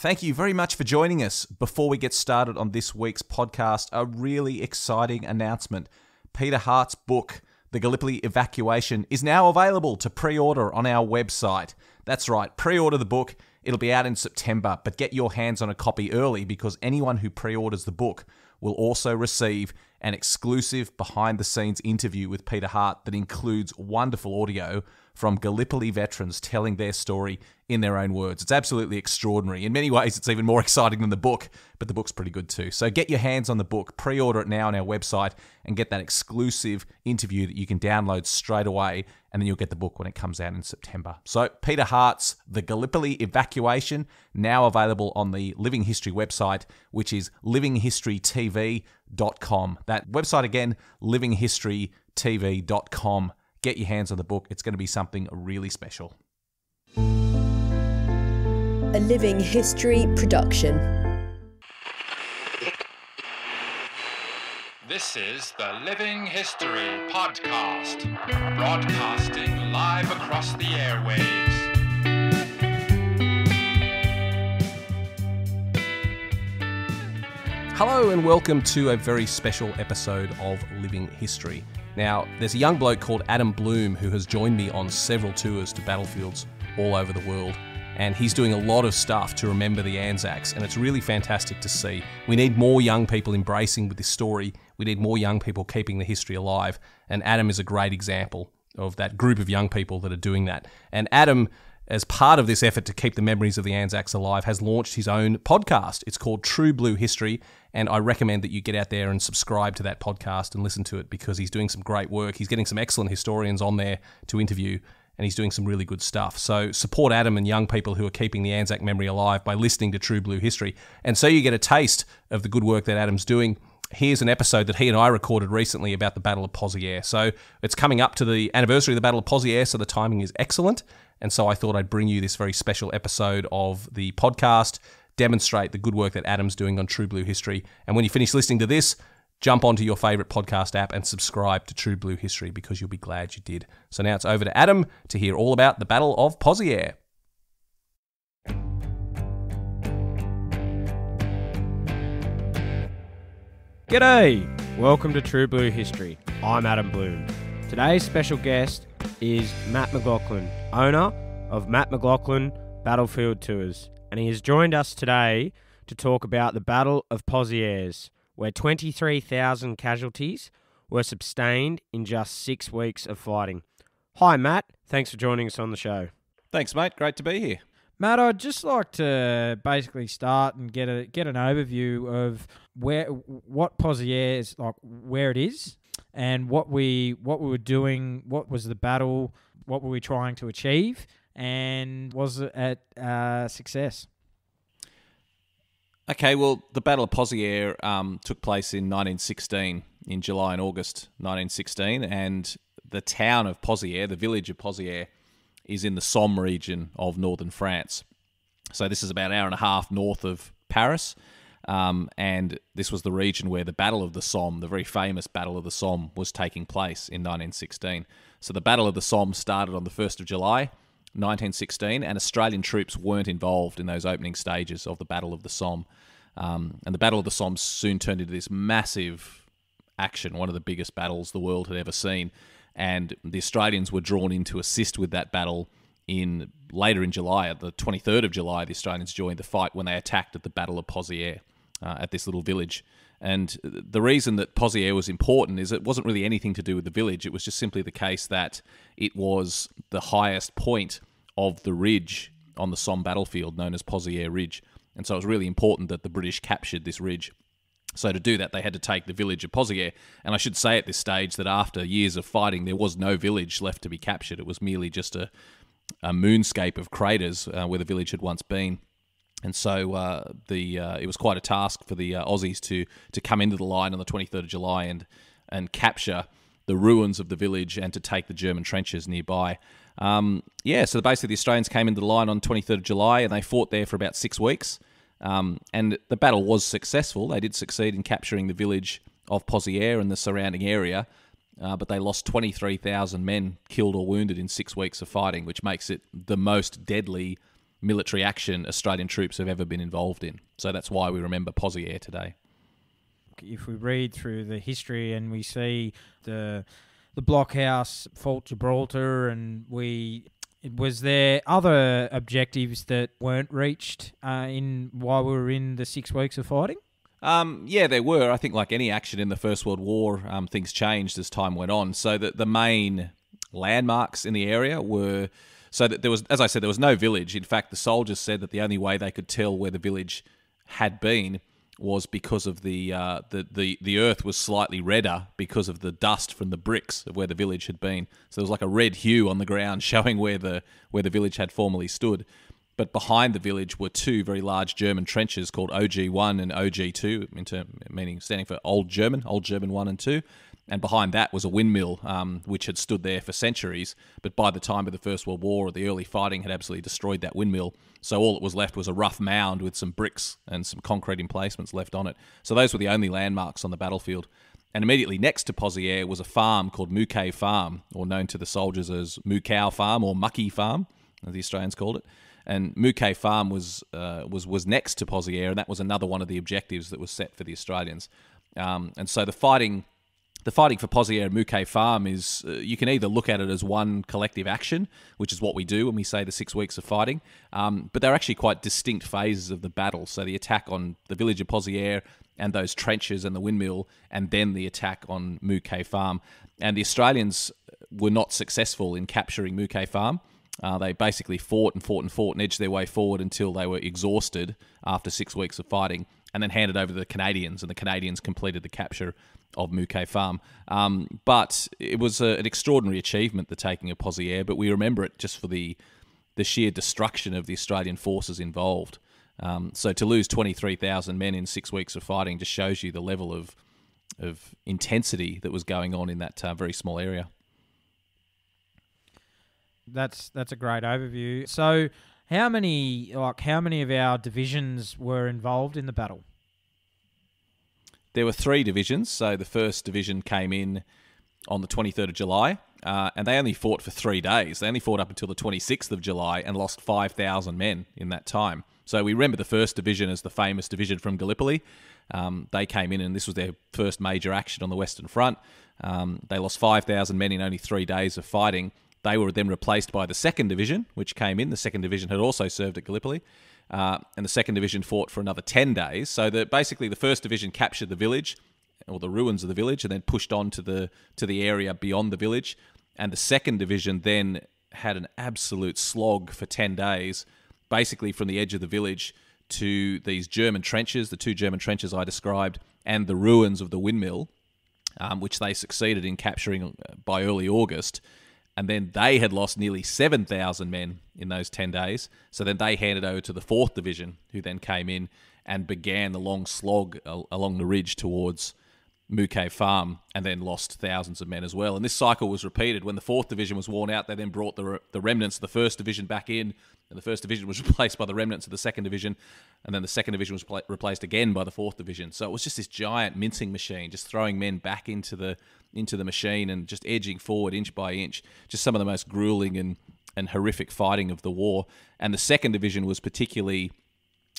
Thank you very much for joining us. Before we get started on this week's podcast, a really exciting announcement. Peter Hart's book, The Gallipoli Evacuation, is now available to pre order on our website. That's right, pre order the book. It'll be out in September, but get your hands on a copy early because anyone who pre orders the book will also receive an exclusive behind the scenes interview with Peter Hart that includes wonderful audio from Gallipoli veterans telling their story in their own words. It's absolutely extraordinary. In many ways, it's even more exciting than the book, but the book's pretty good too. So get your hands on the book, pre order it now on our website, and get that exclusive interview that you can download straight away, and then you'll get the book when it comes out in September. So, Peter Hart's The Gallipoli Evacuation, now available on the Living History website, which is livinghistorytv.com. That website again, livinghistorytv.com get your hands on the book. It's going to be something really special. A Living History production. This is the Living History Podcast, broadcasting live across the airwaves. Hello, and welcome to a very special episode of Living History. Now, there's a young bloke called Adam Blum who has joined me on several tours to battlefields all over the world. And he's doing a lot of stuff to remember the Anzacs, and it's really fantastic to see. We need more young people embracing with this story. We need more young people keeping the history alive. And Adam is a great example of that group of young people that are doing that. And Adam as part of this effort to keep the memories of the Anzacs alive, has launched his own podcast. It's called True Blue History, and I recommend that you get out there and subscribe to that podcast and listen to it because he's doing some great work. He's getting some excellent historians on there to interview, and he's doing some really good stuff. So support Adam and young people who are keeping the Anzac memory alive by listening to True Blue History. And so you get a taste of the good work that Adam's doing here's an episode that he and I recorded recently about the Battle of Pozières. So it's coming up to the anniversary of the Battle of Pozières, so the timing is excellent. And so I thought I'd bring you this very special episode of the podcast, demonstrate the good work that Adam's doing on True Blue History. And when you finish listening to this, jump onto your favorite podcast app and subscribe to True Blue History because you'll be glad you did. So now it's over to Adam to hear all about the Battle of Pozières. G'day! Welcome to True Blue History. I'm Adam Blum. Today's special guest is Mat McLachlan, owner of Mat McLachlan Battlefield Tours, and he has joined us today to talk about the Battle of Pozières, where 23,000 casualties were sustained in just six weeks of fighting. Hi, Matt. Thanks for joining us on the show. Thanks, mate. Great to be here. Matt, I'd just like to basically start and get a get an overview of where what Pozières like, where it is, and what we what we were doing, what was the battle, what were we trying to achieve, and was it a uh, success? Okay, well, the Battle of Pozières um, took place in 1916, in July and August 1916, and the town of Pozières, the village of Pozières, is in the Somme region of northern France. So this is about an hour and a half north of Paris. Um, and this was the region where the Battle of the Somme, the very famous Battle of the Somme, was taking place in 1916. So the Battle of the Somme started on the 1st of July, 1916, and Australian troops weren't involved in those opening stages of the Battle of the Somme. Um, and the Battle of the Somme soon turned into this massive action, one of the biggest battles the world had ever seen. And the Australians were drawn in to assist with that battle in later in July, the 23rd of July, the Australians joined the fight when they attacked at the Battle of Pozières uh, at this little village. And the reason that Pozières was important is it wasn't really anything to do with the village. It was just simply the case that it was the highest point of the ridge on the Somme battlefield, known as Pozières Ridge. And so it was really important that the British captured this ridge. So to do that, they had to take the village of Pozières. And I should say at this stage that after years of fighting, there was no village left to be captured. It was merely just a, a moonscape of craters uh, where the village had once been. And so uh, the uh, it was quite a task for the uh, Aussies to to come into the line on the 23rd of July and and capture the ruins of the village and to take the German trenches nearby. Um, yeah, so basically the Australians came into the line on 23rd of July and they fought there for about six weeks. Um, and the battle was successful. They did succeed in capturing the village of Pozières and the surrounding area, uh, but they lost 23,000 men killed or wounded in six weeks of fighting, which makes it the most deadly military action Australian troops have ever been involved in. So that's why we remember Pozières today. If we read through the history and we see the the blockhouse, Fort Gibraltar, and we was there other objectives that weren't reached uh, in while we were in the six weeks of fighting? Um, yeah, there were. I think, like any action in the First World War, um, things changed as time went on. So that the main landmarks in the area were so that there was, as I said, there was no village. In fact, the soldiers said that the only way they could tell where the village had been was because of the uh, the, the the earth was slightly redder because of the dust from the bricks of where the village had been. So there was like a red hue on the ground showing where the where the village had formerly stood. But behind the village were two very large German trenches called OG1 and OG2, meaning standing for Old German, Old German 1 and 2. And behind that was a windmill, um, which had stood there for centuries. But by the time of the First World War the early fighting had absolutely destroyed that windmill. So all that was left was a rough mound with some bricks and some concrete emplacements left on it. So those were the only landmarks on the battlefield. And immediately next to Pozières was a farm called Mouquet Farm, or known to the soldiers as Moocow Farm or Mucky Farm, as the Australians called it and Mouquet Farm was uh, was was next to Pozières, and that was another one of the objectives that was set for the Australians. Um, and so the fighting. The fighting for Pozières and Mouquet Farm is, uh, you can either look at it as one collective action, which is what we do when we say the six weeks of fighting, um, but they're actually quite distinct phases of the battle. So the attack on the village of Pozières and those trenches and the windmill, and then the attack on Mouquet Farm. And the Australians were not successful in capturing Mouquet Farm. Uh, they basically fought and fought and fought and edged their way forward until they were exhausted after six weeks of fighting, and then handed over to the Canadians, and the Canadians completed the capture of Mouquet Farm. Um, but it was a, an extraordinary achievement, the taking of Pozières, but we remember it just for the the sheer destruction of the Australian forces involved. Um, so to lose 23,000 men in six weeks of fighting just shows you the level of of intensity that was going on in that uh, very small area that's that's a great overview. So, how many like how many of our divisions were involved in the battle? There were three divisions. So the first division came in on the 23rd of July, uh, and they only fought for three days. They only fought up until the 26th of July and lost 5,000 men in that time. So we remember the first division as the famous division from Gallipoli. Um, they came in, and this was their first major action on the Western Front. Um, they lost 5,000 men in only three days of fighting, they were then replaced by the second division, which came in. The second division had also served at Gallipoli. Uh, and the second division fought for another 10 days. So that basically the first division captured the village or the ruins of the village and then pushed on to the to the area beyond the village. And the second division then had an absolute slog for 10 days, basically from the edge of the village to these German trenches, the two German trenches I described, and the ruins of the windmill, um, which they succeeded in capturing uh, by early August and then they had lost nearly 7,000 men in those 10 days. So then they handed over to the 4th Division, who then came in and began the long slog along the ridge towards Mouquet Farm and then lost thousands of men as well. And this cycle was repeated. When the 4th Division was worn out, they then brought the, the remnants of the 1st Division back in, and the 1st Division was replaced by the remnants of the 2nd Division, and then the 2nd Division was pl- replaced again by the 4th Division. So it was just this giant mincing machine, just throwing men back into the into the machine and just edging forward inch by inch. Just some of the most grueling and, and horrific fighting of the war. And the second division was particularly,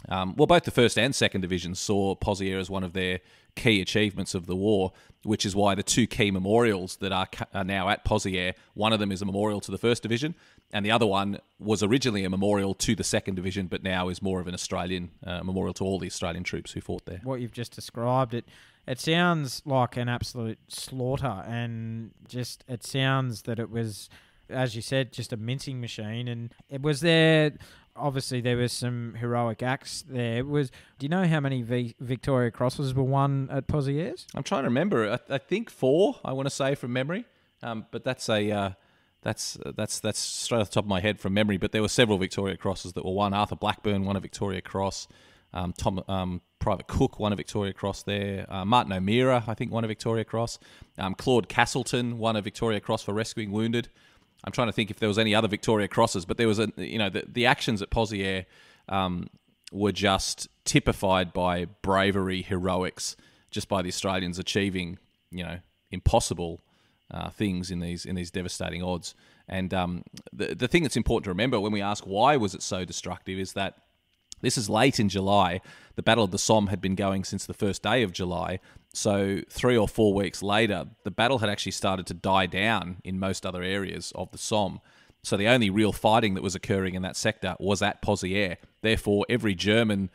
um, well, both the first and second divisions saw Pozières as one of their key achievements of the war, which is why the two key memorials that are, are now at Pozières, one of them is a memorial to the first division, and the other one was originally a memorial to the second division, but now is more of an Australian uh, memorial to all the Australian troops who fought there. What you've just described, it it sounds like an absolute slaughter, and just it sounds that it was, as you said, just a mincing machine. And it was there. Obviously, there was some heroic acts there. Was do you know how many v- Victoria Crosses were won at Pozières? I'm trying to remember. I, I think four. I want to say from memory, um, but that's a. Uh, that's that's that's straight off the top of my head from memory. But there were several Victoria Crosses that were won. Arthur Blackburn won a Victoria Cross. Um, Tom um, Private Cooke won a Victoria Cross there. Uh, Martin O'Meara, I think, won a Victoria Cross. Um, Claude Castleton won a Victoria Cross for rescuing wounded. I'm trying to think if there was any other Victoria Crosses, but there was a you know the, the actions at Pozières um, were just typified by bravery, heroics, just by the Australians achieving you know impossible uh, things in these in these devastating odds. And um, the the thing that's important to remember when we ask why was it so destructive is that this is late in July. The Battle of the Somme had been going since the first day of July. So, three or four weeks later, the battle had actually started to die down in most other areas of the Somme. So, the only real fighting that was occurring in that sector was at Pozières. Therefore, every German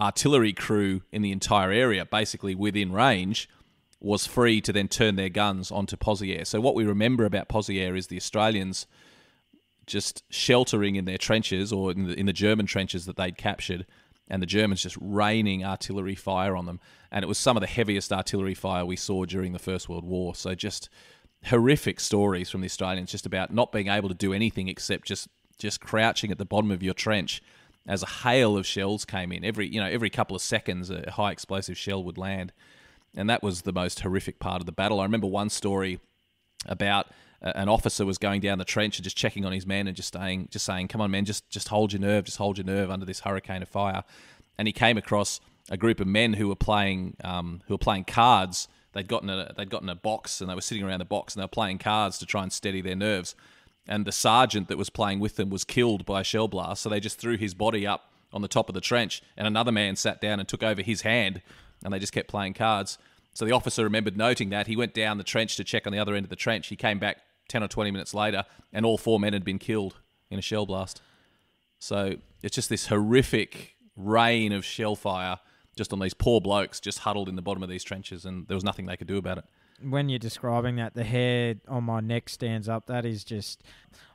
artillery crew in the entire area, basically within range, was free to then turn their guns onto Pozières. So, what we remember about Pozières is the Australians just sheltering in their trenches or in the, in the German trenches that they'd captured, and the Germans just raining artillery fire on them. And it was some of the heaviest artillery fire we saw during the First World War. So just horrific stories from the Australians, just about not being able to do anything except just just crouching at the bottom of your trench as a hail of shells came in. Every you know every couple of seconds, a high explosive shell would land, and that was the most horrific part of the battle. I remember one story about an officer was going down the trench and just checking on his men and just saying, just saying, "Come on, man, just just hold your nerve, just hold your nerve under this hurricane of fire." And he came across a group of men who were playing um, who were playing cards. They'd gotten a they'd gotten a box and they were sitting around the box and they were playing cards to try and steady their nerves. And the sergeant that was playing with them was killed by a shell blast, so they just threw his body up on the top of the trench, and another man sat down and took over his hand, and they just kept playing cards. So the officer remembered noting that. He went down the trench to check on the other end of the trench. He came back 10 or 20 minutes later, and all four men had been killed in a shell blast. So it's just this horrific rain of shell fire just on these poor blokes just huddled in the bottom of these trenches, and there was nothing they could do about it. When you're describing that, the hair on my neck stands up. That is just.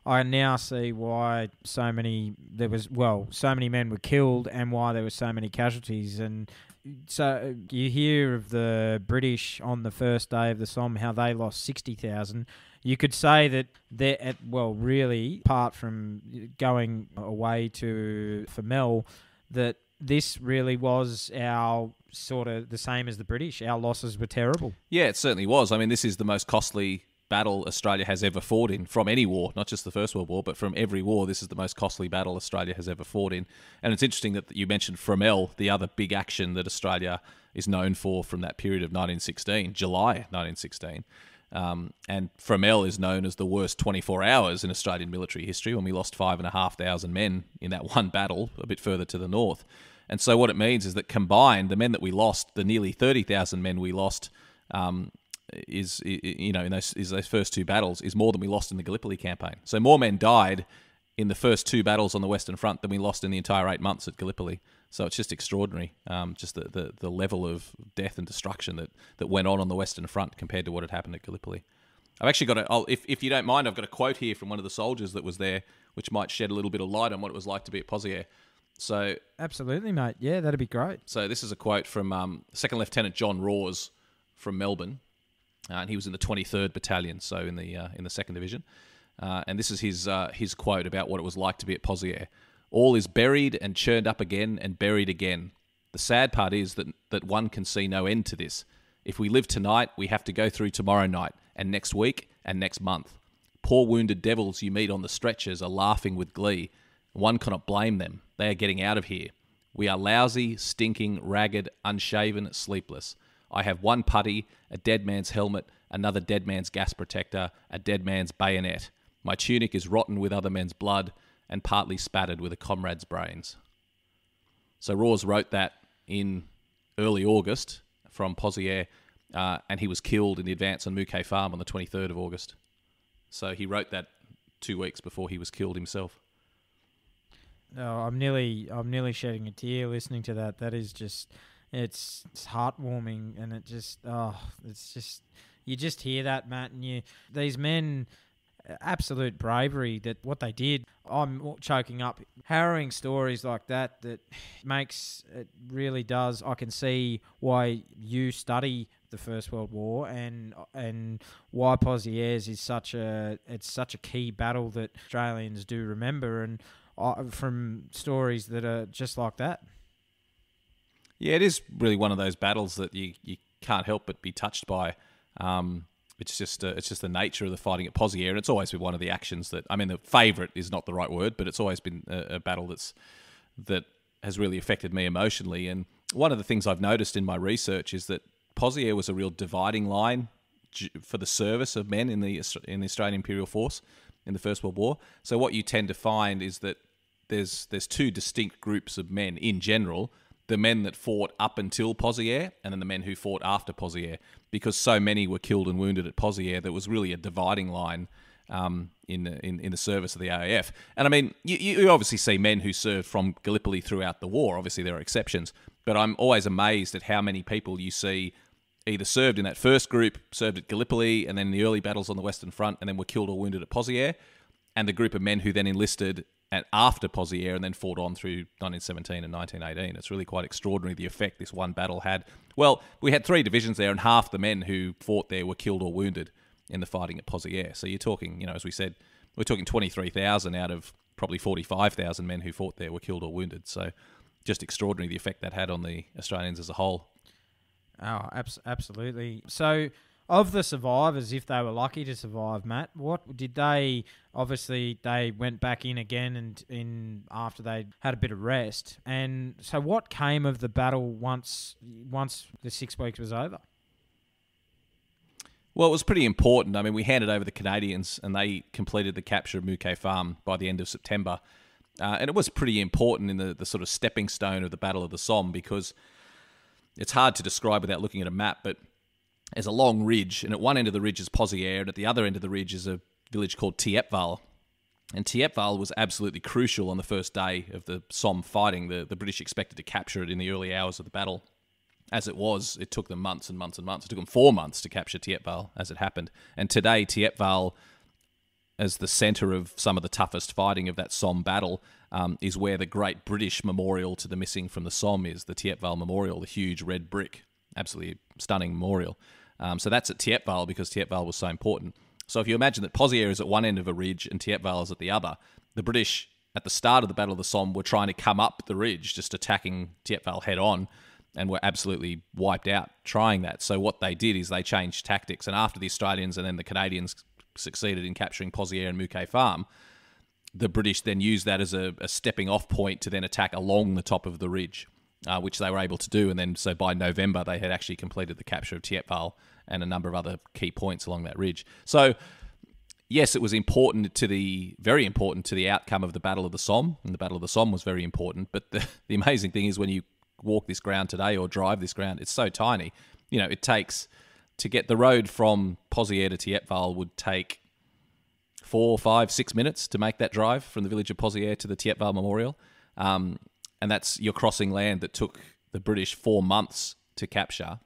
I now see why so many there was well, so many men were killed, and why there were so many casualties. And so you hear of the British on the first day of the Somme how they lost sixty thousand. You could say that they're at well, really, apart from going away to Fromelles, that this really was our sort of the same as the British. Our losses were terrible. Yeah, it certainly was. I mean, this is the most costly battle Australia has ever fought in from any war, not just the First World War, but from every war. This is the most costly battle Australia has ever fought in. And it's interesting that you mentioned Fromelles, the other big action that Australia is known for from that period of 1916, July 1916. Um, and Fromelles is known as the worst 24 hours in Australian military history when we lost five and a half thousand men in that one battle a bit further to the north. And so what it means is that combined, the men that we lost, the nearly 30,000 men we lost, um, is you know in those, is those first two battles is more than we lost in the Gallipoli campaign. So more men died in the first two battles on the Western Front than we lost in the entire eight months at Gallipoli. So it's just extraordinary, um, just the, the, the level of death and destruction that, that went on on the Western Front compared to what had happened at Gallipoli. I've actually got a, I'll, if, if you don't mind, I've got a quote here from one of the soldiers that was there, which might shed a little bit of light on what it was like to be at Pozières. So absolutely, mate. Yeah, that'd be great. So this is a quote from um, Second Lieutenant John Raws from Melbourne, uh, and he was in the 23rd Battalion, so in the uh, in the Second Division. Uh, and this is his uh, his quote about what it was like to be at Pozières. All is buried and churned up again and buried again. The sad part is that, that one can see no end to this. If we live tonight, we have to go through tomorrow night, and next week, and next month. Poor wounded devils you meet on the stretchers are laughing with glee. One cannot blame them. They are getting out of here. We are lousy, stinking, ragged, unshaven, sleepless. I have one puttee, a dead man's helmet, another dead man's gas protector, a dead man's bayonet. My tunic is rotten with other men's blood, and partly spattered with a comrade's brains. So Raws wrote that in early August from Pozières, uh, and he was killed in the advance on Mouquet Farm on the 23rd of August. So he wrote that two weeks before he was killed himself. Oh, I'm nearly, I'm nearly shedding a tear listening to that. That is just, it's, it's heartwarming, and it just, oh, it's just, you just hear that, Matt, and you, these men absolute bravery that what they did. I'm choking up. Harrowing stories like that that makes it really does. I can see why you study the First World War and and why Pozières is such a it's such a key battle that Australians do remember and uh, from stories that are just like that. Yeah, it is really one of those battles that you you can't help but be touched by. Um, it's just uh, it's just the nature of the fighting at Pozières, and it's always been one of the actions that I mean, the favourite is not the right word, but it's always been a, a, battle that's that has really affected me emotionally. And one of the things I've noticed in my research is that Pozières was a real dividing line for the service of men in the in the Australian Imperial Force in the First World War. So what you tend to find is that there's there's two distinct groups of men in general: the men that fought up until Pozieres, and then the men who fought after Pozieres. Because so many were killed and wounded at Pozieres, there was really a dividing line um, in, the, in in the service of the AIF. And I mean, you, you obviously see men who served from Gallipoli throughout the war. Obviously, there are exceptions, but I'm always amazed at how many people you see either served in that first group, served at Gallipoli, and then in the early battles on the Western Front, and then were killed or wounded at Pozieres, and the group of men who then enlisted at after Pozieres and then fought on through 1917 and 1918. It's really quite extraordinary the effect this one battle had. Well, we had three divisions there, and half the men who fought there were killed or wounded in the fighting at Pozieres. So you're talking, you know, as we said, we're talking 23,000 out of probably 45,000 men who fought there were killed or wounded. So just extraordinary the effect that had on the Australians as a whole. Oh, abs- absolutely. So, of the survivors, if they were lucky to survive, Matt, what did they? Obviously, they went back in again and in after they had a bit of rest. And so, what came of the battle once once the six weeks was over? Well, it was pretty important. I mean, we handed over the Canadians, and they completed the capture of Mouquet Farm by the end of September. Uh, and it was pretty important in the, the sort of stepping stone of the Battle of the Somme because it's hard to describe without looking at a map, but there's a long ridge, and at one end of the ridge is Pozieres, and at the other end of the ridge is a village called Thiepval. And Thiepval was absolutely crucial on the first day of the Somme fighting. The, the British expected to capture it in the early hours of the battle. As it was, it took them months and months and months. It took them four months to capture Thiepval, as it happened. And today, Thiepval, as the centre of some of the toughest fighting of that Somme battle, um, is where the great British memorial to the missing from the Somme is, the Thiepval Memorial, the huge red brick. Absolutely stunning memorial. Um, so that's at Thiepval because Thiepval was so important. So if you imagine that Pozieres is at one end of a ridge and Thiepval is at the other, the British at the start of the Battle of the Somme were trying to come up the ridge, just attacking Thiepval head on, and were absolutely wiped out trying that. So what they did is they changed tactics, and after the Australians and then the Canadians succeeded in capturing Pozieres and Mouquet Farm, the British then used that as a, a stepping off point to then attack along the top of the ridge, uh, which they were able to do. And then, so by November, they had actually completed the capture of Thiepval and a number of other key points along that ridge. So, yes, it was important to the very important to the outcome of the Battle of the Somme, and the Battle of the Somme was very important. But the, the amazing thing is when you walk this ground today or drive this ground, it's so tiny. You know, it takes to get the road from Pozieres to Thiepval would take four, five, six minutes to make that drive from the village of Pozieres to the Thiepval Memorial. Um, and that's you're crossing land that took the British four months to capture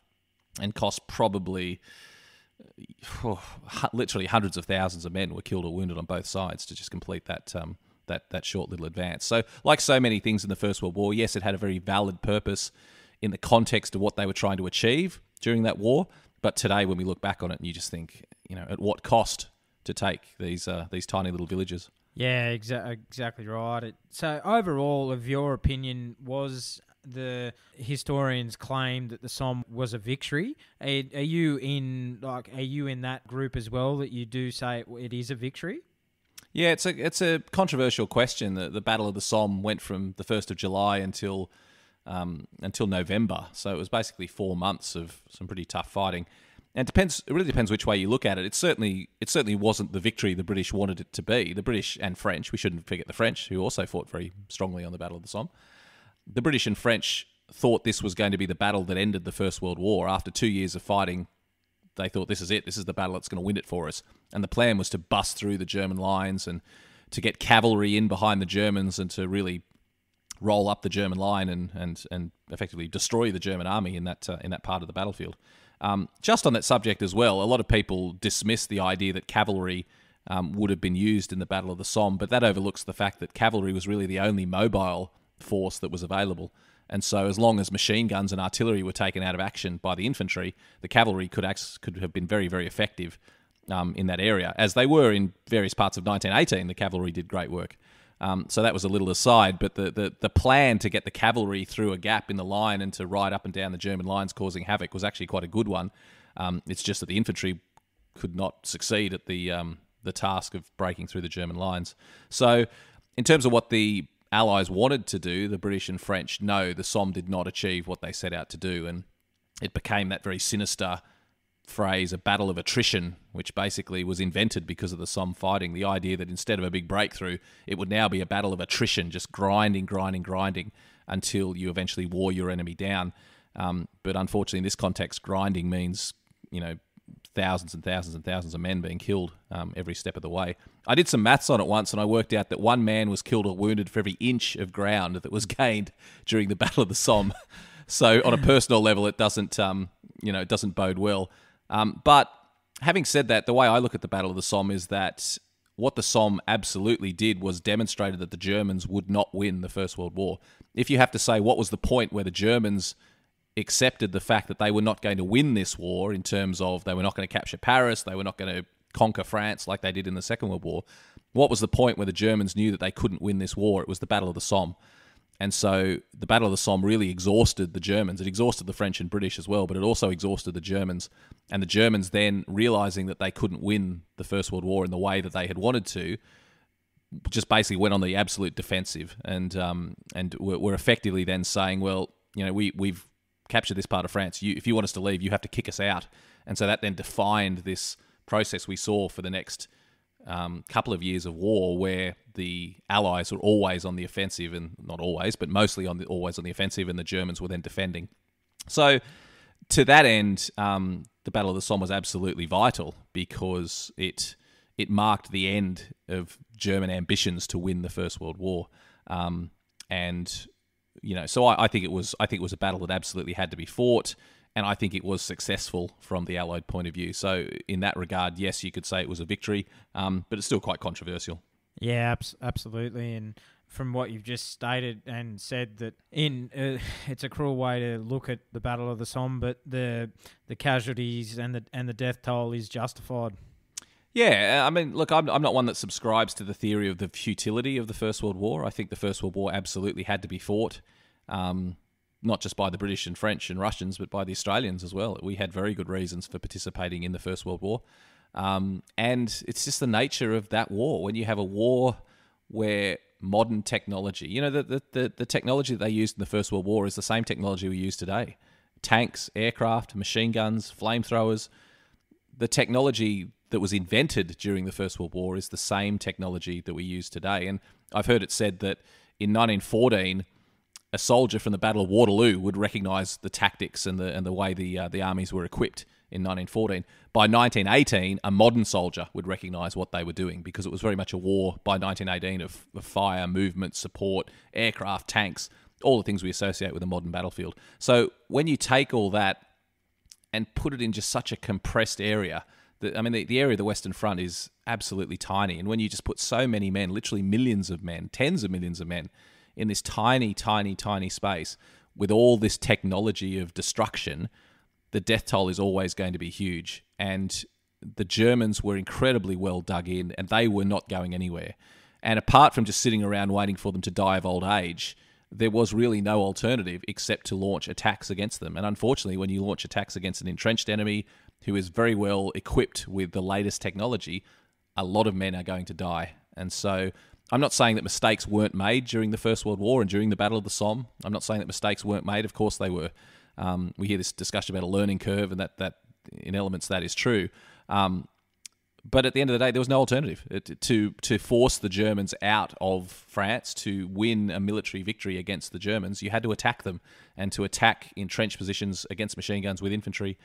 and cost probably oh, literally hundreds of thousands of men were killed or wounded on both sides to just complete that um, that that short little advance. So, like so many things in the First World War, yes, it had a very valid purpose in the context of what they were trying to achieve during that war. But today, when we look back on it, and you just think, you know, at what cost to take these uh, these tiny little villages? Yeah, exa- exactly right. It, so, overall, of your opinion, was the historians claim that the Somme was a victory? Are, are you in like are you in that group as well that you do say it, it is a victory? Yeah, it's a it's a controversial question. The the Battle of the Somme went from the first of July until um, until November, so it was basically four months of some pretty tough fighting. And it depends. It really depends which way you look at it. It certainly it certainly wasn't the victory the British wanted it to be. The British and French. We shouldn't forget the French, who also fought very strongly on the Battle of the Somme. The British and French thought this was going to be the battle that ended the First World War. After two years of fighting, they thought this is it. This is the battle that's going to win it for us. And the plan was to bust through the German lines and to get cavalry in behind the Germans and to really roll up the German line and and and effectively destroy the German army in that uh, in that part of the battlefield. Um, just on that subject as well, a lot of people dismiss the idea that cavalry um, would have been used in the Battle of the Somme, but that overlooks the fact that cavalry was really the only mobile force that was available. And so, as long as machine guns and artillery were taken out of action by the infantry, the cavalry could act, could have been very, very effective um, in that area, as they were in various parts of 1918. The cavalry did great work. Um, so that was a little aside, but the, the, the plan to get the cavalry through a gap in the line and to ride up and down the German lines causing havoc was actually quite a good one. Um, it's just that the infantry could not succeed at the um, the task of breaking through the German lines. So, in terms of what the Allies wanted to do, the British and French, no, the Somme did not achieve what they set out to do, and it became that very sinister phrase a battle of attrition, which basically was invented because of the Somme fighting. The idea that instead of a big breakthrough, it would now be a battle of attrition, just grinding, grinding, grinding until you eventually wore your enemy down. Um, but unfortunately, in this context, grinding means you know thousands and thousands and thousands of men being killed um, every step of the way. I did some maths on it once, and I worked out that one man was killed or wounded for every inch of ground that was gained during the Battle of the Somme. so, on a personal level, it doesn't, um, you know, it doesn't bode well. Um, but having said that, the way I look at the Battle of the Somme is that what the Somme absolutely did was demonstrated that the Germans would not win the First World War. If you have to say what was the point where the Germans accepted the fact that they were not going to win this war in terms of they were not going to capture Paris, they were not going to conquer France like they did in the Second World War. What was the point where the Germans knew that they couldn't win this war? It was the Battle of the Somme. And so the Battle of the Somme really exhausted the Germans. It exhausted the French and British as well, but it also exhausted the Germans. And the Germans then, realizing that they couldn't win the First World War in the way that they had wanted to, just basically went on the absolute defensive and um, and were, were effectively then saying, well, you know, we we've captured this part of France. You, if you want us to leave, you have to kick us out. And so that then defined this process we saw for the next um, couple of years of war, where the Allies were always on the offensive, and not always, but mostly on the always on the offensive, and the Germans were then defending. So, to that end, um, the Battle of the Somme was absolutely vital because it it marked the end of German ambitions to win the First World War. Um, and you know, so I, I, think it was I think it was a battle that absolutely had to be fought, and I think it was successful from the Allied point of view. So in that regard, yes, you could say it was a victory, um, but it's still quite controversial. Yeah, abs- absolutely, and from what you've just stated and said that in uh, it's a cruel way to look at the Battle of the Somme, but the the casualties and the and the death toll is justified. Yeah, I mean, look, I'm, I'm not one that subscribes to the theory of the futility of the First World War. I think the First World War absolutely had to be fought, um, not just by the British and French and Russians, but by the Australians as well. We had very good reasons for participating in the First World War. Um, and it's just the nature of that war. When you have a war where modern technology, you know, the, the, the, the technology that they used in the First World War is the same technology we use today tanks, aircraft, machine guns, flamethrowers. The technology that was invented during the First World War is the same technology that we use today. And I've heard it said that in 1914, a soldier from the Battle of Waterloo would recognise the tactics and the and the way the uh, the armies were equipped in 1914. By 1918, a modern soldier would recognise what they were doing because it was very much a war by 1918 of, of fire, movement, support, aircraft, tanks, all the things we associate with a modern battlefield. So when you take all that and put it in just such a compressed area, I mean, the, the area of the Western Front is absolutely tiny. And when you just put so many men, literally millions of men, tens of millions of men, in this tiny, tiny, tiny space with all this technology of destruction, the death toll is always going to be huge. And the Germans were incredibly well dug in and they were not going anywhere. And apart from just sitting around waiting for them to die of old age, there was really no alternative except to launch attacks against them. And unfortunately, when you launch attacks against an entrenched enemy who is very well equipped with the latest technology, a lot of men are going to die. And so I'm not saying that mistakes weren't made during the First World War and during the Battle of the Somme. I'm not saying that mistakes weren't made. Of course they were. Um, we hear this discussion about a learning curve, and that, that in elements that is true. Um, but at the end of the day, there was no alternative to to force the Germans out of France to win a military victory against the Germans. You had to attack them, and to attack entrenched positions against machine guns with infantry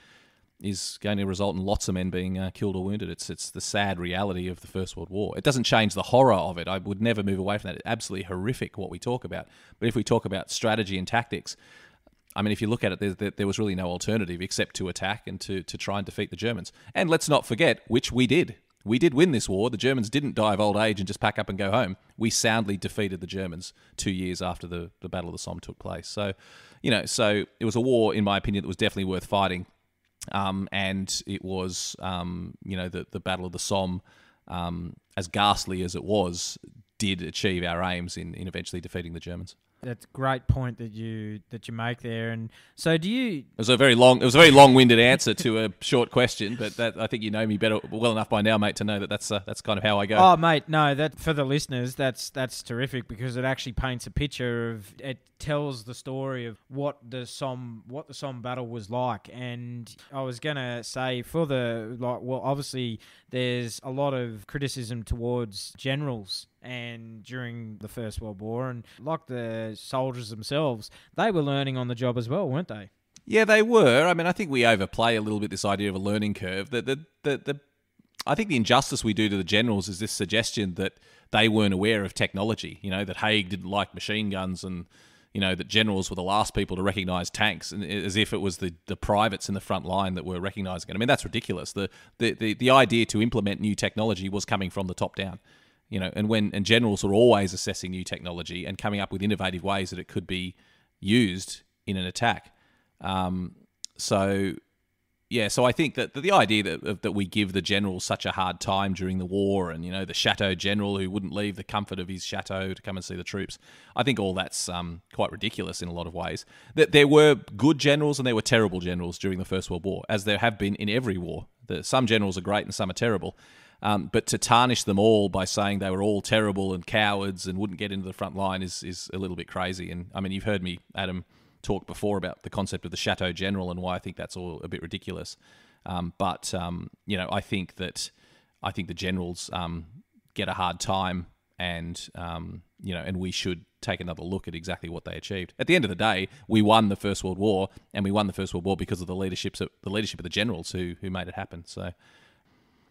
is going to result in lots of men being uh, killed or wounded. It's it's the sad reality of the First World War. It doesn't change the horror of it. I would never move away from that. It's absolutely horrific what we talk about. But if we talk about strategy and tactics, I mean, if you look at it, there, there was really no alternative except to attack and to to try and defeat the Germans. And let's not forget, which we did. We did win this war. The Germans didn't die of old age and just pack up and go home. We soundly defeated the Germans two years after the, the Battle of the Somme took place. So, you know, so it was a war, in my opinion, that was definitely worth fighting um, and it was, um, you know, the, the Battle of the Somme, um, as ghastly as it was, did achieve our aims in, in eventually defeating the Germans. That's a great point that you that you make there. And so, do you? It was a very long, it was a very long-winded answer to a short question, but that I think you know me better, well enough by now, mate, to know that that's uh, that's kind of how I go. Oh, mate, no, that for the listeners, that's that's terrific because it actually paints a picture of it tells the story of what the Somme what the Somme battle was like. And I was gonna say for the like, well, obviously there's a lot of criticism towards generals and during the First World War, and like the soldiers themselves, they were learning on the job as well, weren't they? Yeah, they were. I mean, I think we overplay a little bit this idea of a learning curve. The, the, the, the, I think the injustice we do to the generals is this suggestion that they weren't aware of technology. You know, that Haig didn't like machine guns and, you know, that generals were the last people to recognize tanks, and as if it was the, the privates in the front line that were recognizing it. I mean, that's ridiculous. The, the, the, the idea to implement new technology was coming from the top down. You know, and when and generals are always assessing new technology and coming up with innovative ways that it could be used in an attack. Um, so, yeah, so I think that the idea that that we give the general such a hard time during the war, and you know the chateau general who wouldn't leave the comfort of his chateau to come and see the troops, I think all that's um, quite ridiculous in a lot of ways. That there were good generals and there were terrible generals during the First World War, as there have been in every war. Some generals are great and some are terrible. Um, but to tarnish them all by saying they were all terrible and cowards and wouldn't get into the front line is, is a little bit crazy. And I mean, you've heard me, Adam, talked before about the concept of the Chateau General and why I think that's all a bit ridiculous. Um, but um, you know, I think that I think the generals um, get a hard time, and um, you know, and we should take another look at exactly what they achieved. At the end of the day, we won the First World War, and we won the First World War because of the leadership of the leadership of the generals who who made it happen. So.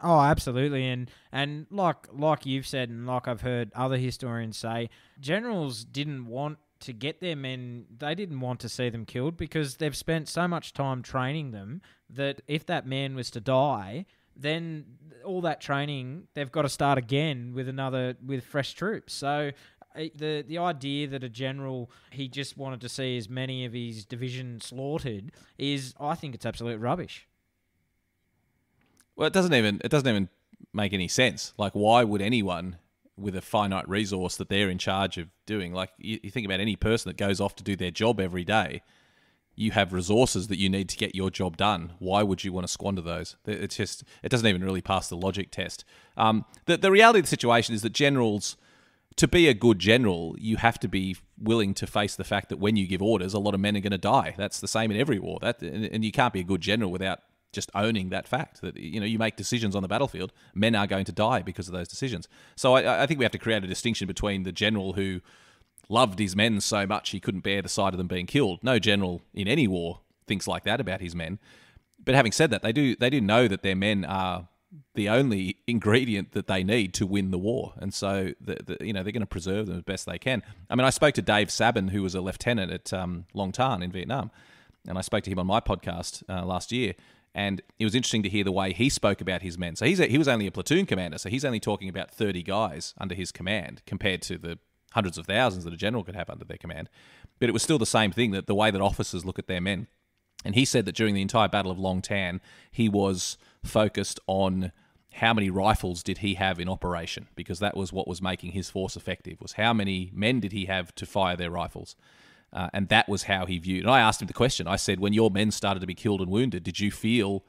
Oh, absolutely, and and like like you've said, and like I've heard other historians say, generals didn't want to get their men, they didn't want to see them killed because they've spent so much time training them that if that man was to die, then all that training they've got to start again with another with fresh troops. So uh, the the idea that a general he just wanted to see as many of his division slaughtered is I think it's absolute rubbish. Well, it doesn't even it doesn't even make any sense. Like, why would anyone with a finite resource that they're in charge of doing. Like you, you, think about any person that goes off to do their job every day, you have resources that you need to get your job done. Why would you want to squander those? It's just it doesn't even really pass the logic test. Um, the the reality of the situation is that generals. To be a good general, you have to be willing to face the fact that when you give orders, a lot of men are going to die. That's the same in every war. That and you can't be a good general without just owning that fact that you know you make decisions on the battlefield, men are going to die because of those decisions. So I, I think we have to create a distinction between the general who loved his men so much he couldn't bear the sight of them being killed. No general in any war thinks like that about his men. But having said that, they do they do know that their men are the only ingredient that they need to win the war, and so the, the, you know they're going to preserve them as best they can. I mean, I spoke to Dave Sabben, who was a lieutenant at um, Long Tan in Vietnam, and I spoke to him on my podcast uh, last year, and it was interesting to hear the way he spoke about his men. So he's a, he was only a platoon commander, so he's only talking about 30 guys under his command compared to the hundreds of thousands that a general could have under their command. But it was still the same thing that the way that officers look at their men. And he said that during the entire Battle of Long Tan, he was focused on how many rifles did he have in operation because that was what was making his force effective was how many men did he have to fire their rifles uh, and that was how he viewed. And I asked him the question. I said, when your men started to be killed and wounded, did you feel,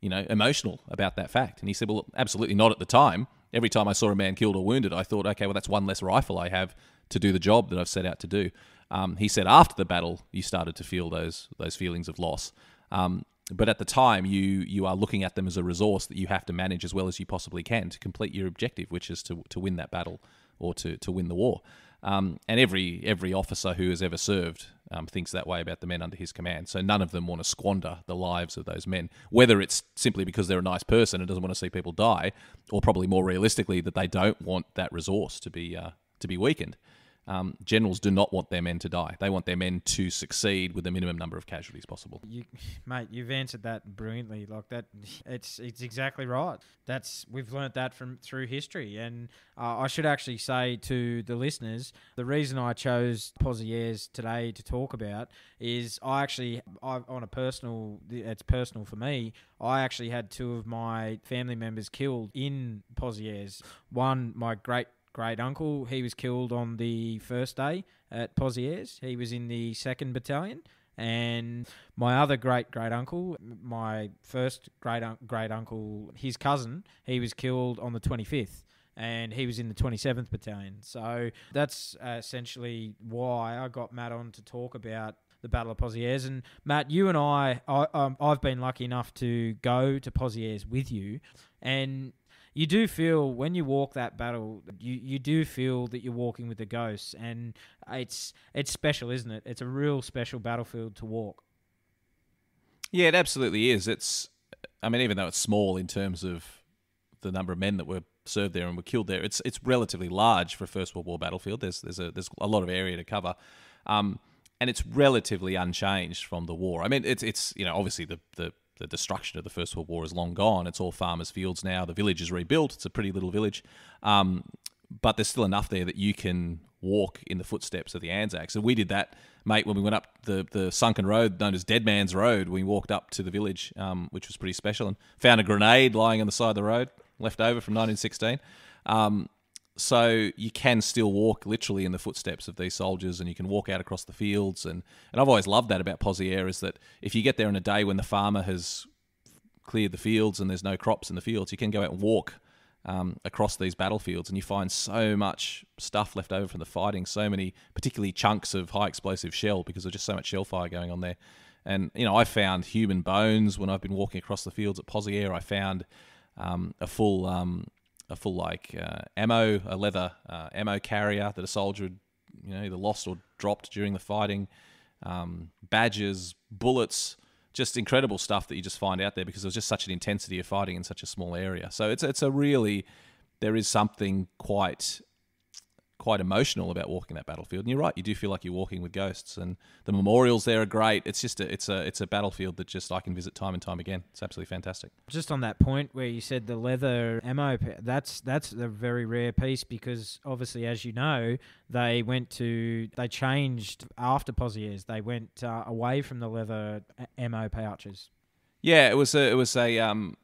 you know, emotional about that fact? And he said, well, absolutely not at the time. Every time I saw a man killed or wounded, I thought, okay, well, that's one less rifle I have to do the job that I've set out to do. Um, he said after the battle, you started to feel those those feelings of loss. Um, but at the time, you you are looking at them as a resource that you have to manage as well as you possibly can to complete your objective, which is to to win that battle or to to win the war. Um, and every every officer who has ever served um, thinks that way about the men under his command. So none of them want to squander the lives of those men, whether it's simply because they're a nice person and doesn't want to see people die, or probably more realistically that they don't want that resource to be uh, to be weakened. Um, generals do not want their men to die. They want their men to succeed with the minimum number of casualties possible. You, mate, you've answered that brilliantly. Like that, it's it's exactly right. That's we've learnt that from through history. And uh, I should actually say to the listeners, the reason I chose Pozieres today to talk about is I actually, I, on a personal, it's personal for me. I actually had two of my family members killed in Pozieres. One, my great great uncle. He was killed on the first day at Pozieres. He was in the second battalion. And my other great great uncle, my first great great uncle, his cousin, he was killed on the 25th. and he was in the 27th Battalion. So that's uh, essentially why I got Matt on to talk about the Battle of Pozieres. And Matt, you and I, I um, I've been lucky enough to go to Pozieres with you, and you do feel when you walk that battle, you, you do feel that you're walking with the ghosts, and it's it's special, isn't it? It's a real special battlefield to walk. Yeah, it absolutely is. It's, I mean, even though it's small in terms of the number of men that were served there and were killed there, it's it's relatively large for a First World War battlefield. There's there's a there's a lot of area to cover, um, and it's relatively unchanged from the war. I mean, it's it's you know obviously the the the destruction of the First World War is long gone. It's all farmers' fields now. The village is rebuilt. It's a pretty little village, um, but there's still enough there that you can walk in the footsteps of the Anzacs. And we did that, mate, when we went up the, the sunken road known as Dead Man's Road. We walked up to the village, um, which was pretty special, and found a grenade lying on the side of the road, left over from 1916. Um, so you can still walk literally in the footsteps of these soldiers, and you can walk out across the fields. and And I've always loved that about Pozieres is that if you get there in a day when the farmer has cleared the fields and there's no crops in the fields, you can go out and walk um, across these battlefields, and you find so much stuff left over from the fighting, so many, particularly chunks of high explosive shell because there's just so much shell fire going on there. And you know, I found human bones when I've been walking across the fields at Pozieres. I found um, a full, um, a full like uh, ammo, a leather uh, ammo carrier that a soldier you know, either lost or dropped during the fighting. Um, badges, bullets, just incredible stuff that you just find out there because there's just such an intensity of fighting in such a small area. So it's it's a really there is something quite quite emotional about walking that battlefield. And you're right, you do feel like you're walking with ghosts, and the memorials there are great. It's just a, it's a it's a battlefield that just I can visit time and time again. It's absolutely fantastic. Just on that point where you said the leather ammo, that's that's a very rare piece because obviously, as you know, they went to they changed after Pozieres. They went uh, away from the leather ammo pouches. Yeah, it was a, it was a um,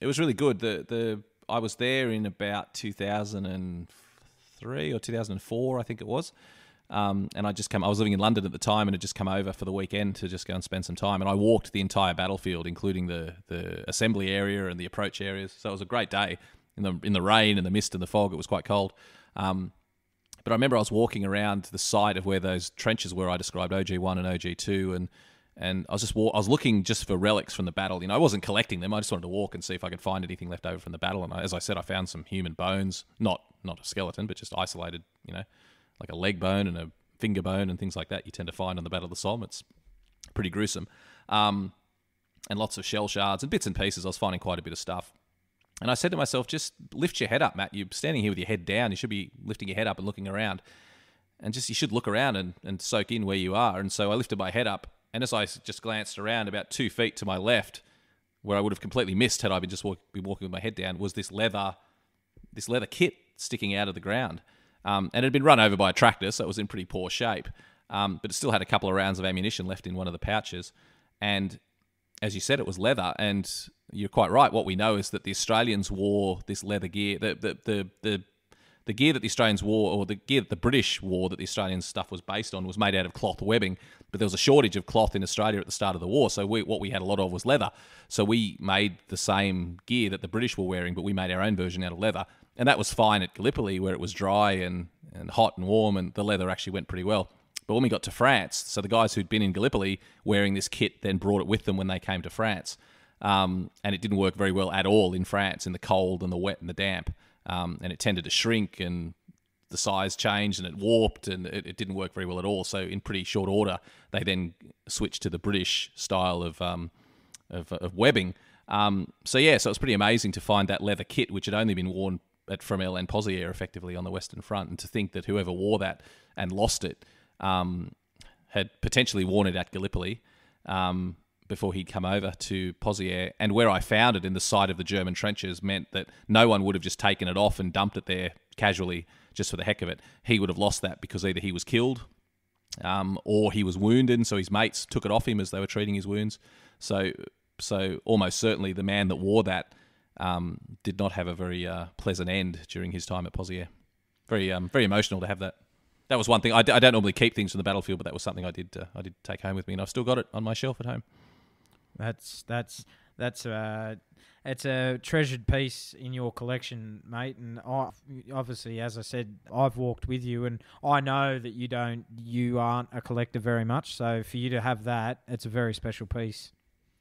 it was really good. The the I was there in about 2004 2003 or 2004, I think it was. Um, and I just come. I was living in London at the time, and had just come over for the weekend to just go and spend some time. And I walked the entire battlefield, including the the assembly area and the approach areas. So it was a great day in the in the rain and the mist and the fog. It was quite cold. Um, but I remember I was walking around the site of where those trenches were. I described OG one and OG two, and and I was just I was looking just for relics from the battle. You know, I wasn't collecting them. I just wanted to walk and see if I could find anything left over from the battle. And I, as I said, I found some human bones, not not a skeleton, but just isolated, you know, like a leg bone and a finger bone and things like that you tend to find on the Battle of the Somme. It's pretty gruesome. Um, and lots of shell shards and bits and pieces. I was finding quite a bit of stuff. And I said to myself, just lift your head up, Mat. You're standing here with your head down. You should be lifting your head up and looking around. And just, you should look around and, and soak in where you are. And so I lifted my head up. And as I just glanced around about two feet to my left, where I would have completely missed had I been just walk, been walking with my head down, was this leather, this leather kit sticking out of the ground. Um, and it had been run over by a tractor, so it was in pretty poor shape. Um, but it still had a couple of rounds of ammunition left in one of the pouches. And as you said, it was leather. And you're quite right. What we know is that the Australians wore this leather gear. The the the the, the gear that the Australians wore, or the gear that the British wore, that the Australian stuff was based on, was made out of cloth webbing. But there was a shortage of cloth in Australia at the start of the war, so we, what we had a lot of was leather. So we made the same gear that the British were wearing, but we made our own version out of leather and that was fine at Gallipoli where it was dry and, and hot and warm, and the leather actually went pretty well. But when we got to France, so the guys who'd been in Gallipoli wearing this kit then brought it with them when they came to France, um, and it didn't work very well at all in France in the cold and the wet and the damp, um, and it tended to shrink and the size changed and it warped and it, it, didn't work very well at all. So in pretty short order, they then switched to the British style of um, of, of, webbing. Um, so yeah, so it was pretty amazing to find that leather kit, which had only been worn at Fromelles and Pozieres effectively on the Western Front, and to think that whoever wore that and lost it um, had potentially worn it at Gallipoli um, before he'd come over to Pozieres, and where I found it in the side of the German trenches meant that no one would have just taken it off and dumped it there casually just for the heck of it. He would have lost that because either he was killed um, or he was wounded, and so his mates took it off him as they were treating his wounds. So, so almost certainly the man that wore that um, did not have a very uh, pleasant end during his time at Pozieres. Very, um, very emotional to have that. That was one thing. I d- I don't normally keep things from the battlefield, but that was something I did. Uh, I did take home with me, and I've still got it on my shelf at home. That's that's That's a it's a treasured piece in your collection, mate. And I, obviously, as I said, I've walked with you, and I know that you don't, you aren't a collector very much. So for you to have that, it's a very special piece.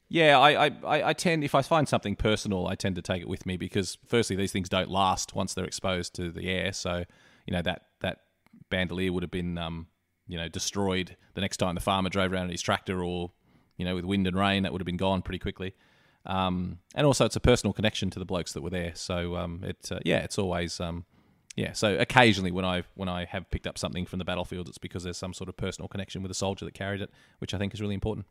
Yeah, I, I, I tend if I find something personal, I tend to take it with me because firstly, these things don't last once they're exposed to the air. So, you know that that bandolier would have been um, you know destroyed the next time the farmer drove around in his tractor, or you know with wind and rain, that would have been gone pretty quickly. Um, and also, it's a personal connection to the blokes that were there. So, um, it uh, yeah, it's always um, yeah. So occasionally, when I when I have picked up something from the battlefield, it's because there's some sort of personal connection with a soldier that carried it, which I think is really important.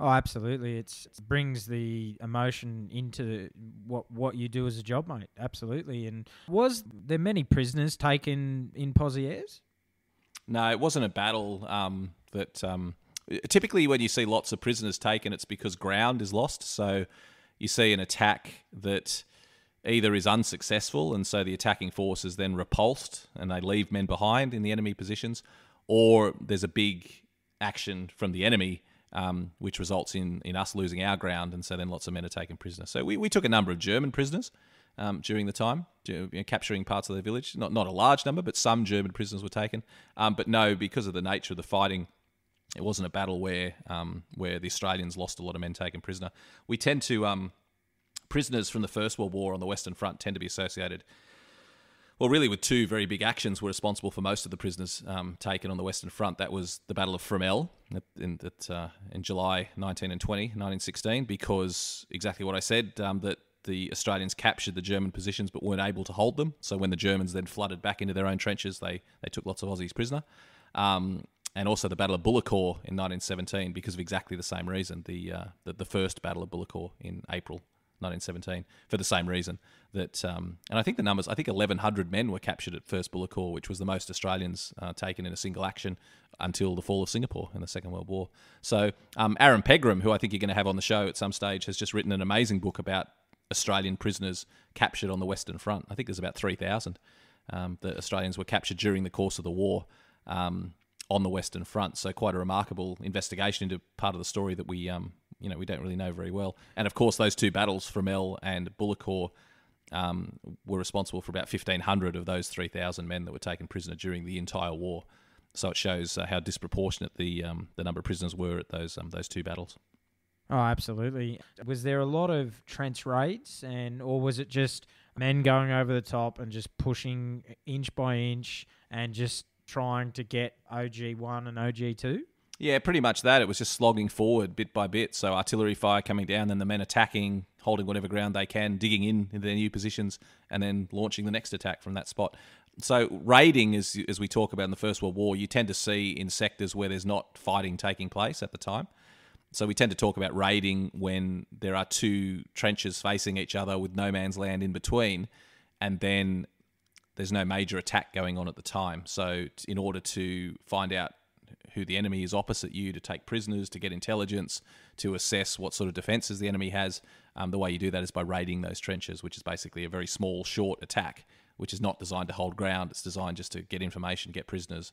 Oh, absolutely! It's, it brings the emotion into what what you do as a job, mate. Absolutely. And was there many prisoners taken in Pozieres? No, it wasn't a battle um, that. Um, typically, when you see lots of prisoners taken, it's because ground is lost. So you see an attack that either is unsuccessful, and so the attacking force is then repulsed, and they leave men behind in the enemy positions, or there's a big action from the enemy um, which results in, in us losing our ground, and so then lots of men are taken prisoner. So we, we took a number of German prisoners um, during the time, you know, capturing parts of the village. Not not a large number, but some German prisoners were taken. Um, but no, because of the nature of the fighting, it wasn't a battle where um, where the Australians lost a lot of men taken prisoner. We tend to um, prisoners from the First World War on the Western Front tend to be associated well, really, with two very big actions, were responsible for most of the prisoners um, taken on the Western Front. That was the Battle of Fromelles in, uh, in July 19 and 20, 1916, because exactly what I said, um, that the Australians captured the German positions but weren't able to hold them. So when the Germans then flooded back into their own trenches, they, they took lots of Aussies prisoner. Um, and also the Battle of Bullecourt in 1917 because of exactly the same reason. The, uh, the, the first Battle of Bullecourt in April 1917 for the same reason that um, and I think the numbers I think 1100 men were captured at First Bullecourt which was the most Australians uh, taken in a single action until the fall of Singapore in the Second World War so um, Aaron Pegram who I think you're going to have on the show at some stage has just written an amazing book about Australian prisoners captured on the Western Front I think there's about 3000 um, that Australians were captured during the course of the war um, on the Western Front. So quite a remarkable investigation into part of the story that we um, you know we don't really know very well. And of course, those two battles, Fromelles and Bullecourt, um, were responsible for about 1,500 of those 3,000 men that were taken prisoner during the entire war. So it shows uh, how disproportionate the um, the number of prisoners were at those um, those two battles. Oh, absolutely. Was there a lot of trench raids, and or was it just men going over the top and just pushing inch by inch and just trying to get OG one and OG two? Yeah, pretty much that. It was just slogging forward bit by bit. So artillery fire coming down, then the men attacking, holding whatever ground they can, digging in into their new positions, and then launching the next attack from that spot. So raiding, as as we talk about in the First World War, you tend to see in sectors where there's not fighting taking place at the time. So we tend to talk about raiding when there are two trenches facing each other with no man's land in between, and then there's no major attack going on at the time. So in order to find out who the enemy is opposite you, to take prisoners, to get intelligence, to assess what sort of defences the enemy has. Um, the way you do that is by raiding those trenches, which is basically a very small, short attack, which is not designed to hold ground. It's designed just to get information, get prisoners,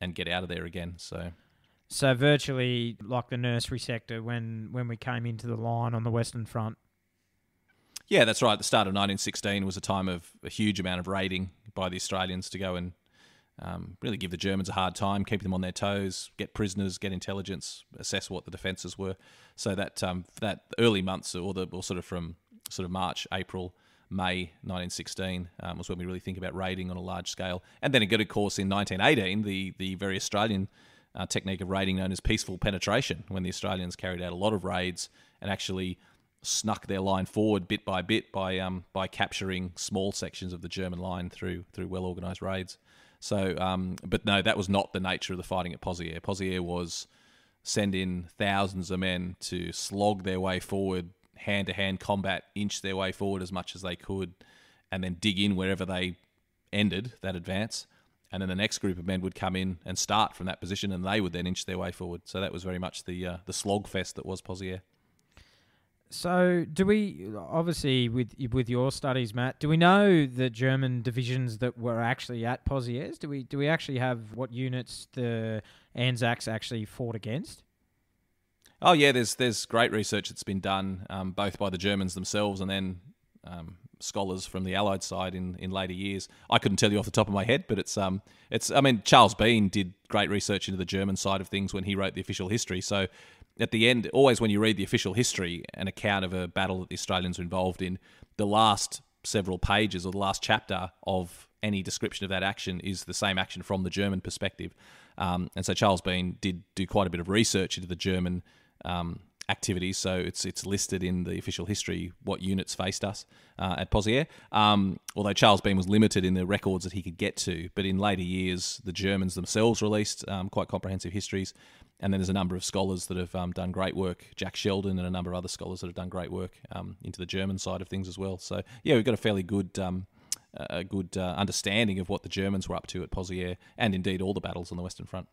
and get out of there again. So. So virtually like the nursery sector when, when we came into the line on the Western Front. Yeah, that's right. The start of 1916 was a time of a huge amount of raiding by the Australians to go and um, really give the Germans a hard time, keep them on their toes, get prisoners, get intelligence, assess what the defences were. So that um, that early months, or the or sort of from sort of March, April, May 1916 um, was when we really think about raiding on a large scale. And then again, of course, in 1918, the the very Australian uh, technique of raiding known as peaceful penetration, when the Australians carried out a lot of raids and actually snuck their line forward bit by bit by um, by capturing small sections of the German line through through well organised raids. So, um, but no, that was not the nature of the fighting at Pozieres. Pozieres was send in thousands of men to slog their way forward, hand to hand combat, inch their way forward as much as they could, and then dig in wherever they ended that advance. And then the next group of men would come in and start from that position, and they would then inch their way forward. So that was very much the uh, the slog fest that was Pozieres. So, do we obviously with with your studies, Mat? Do we know the German divisions that were actually at Pozieres? Do we do we actually have what units the Anzacs actually fought against? Oh yeah, there's there's great research that's been done um, both by the Germans themselves and then um, scholars from the Allied side in, in later years. I couldn't tell you off the top of my head, but it's um it's I mean Charles Bean did great research into the German side of things when he wrote the official history. So at the end, always when you read the official history, an account of a battle that the Australians were involved in, the last several pages or the last chapter of any description of that action is the same action from the German perspective. Um, and so Charles Bean did do quite a bit of research into the German um, activities. So it's it's listed in the official history what units faced us uh, at Pozières. Um, although Charles Bean was limited in the records that he could get to, but in later years the Germans themselves released um, quite comprehensive histories. And then there's a number of scholars that have um, done great work, Jack Sheldon and a number of other scholars that have done great work um, into the German side of things as well. So yeah, we've got a fairly good um, a good uh, understanding of what the Germans were up to at Pozières, and indeed all the battles on the Western Front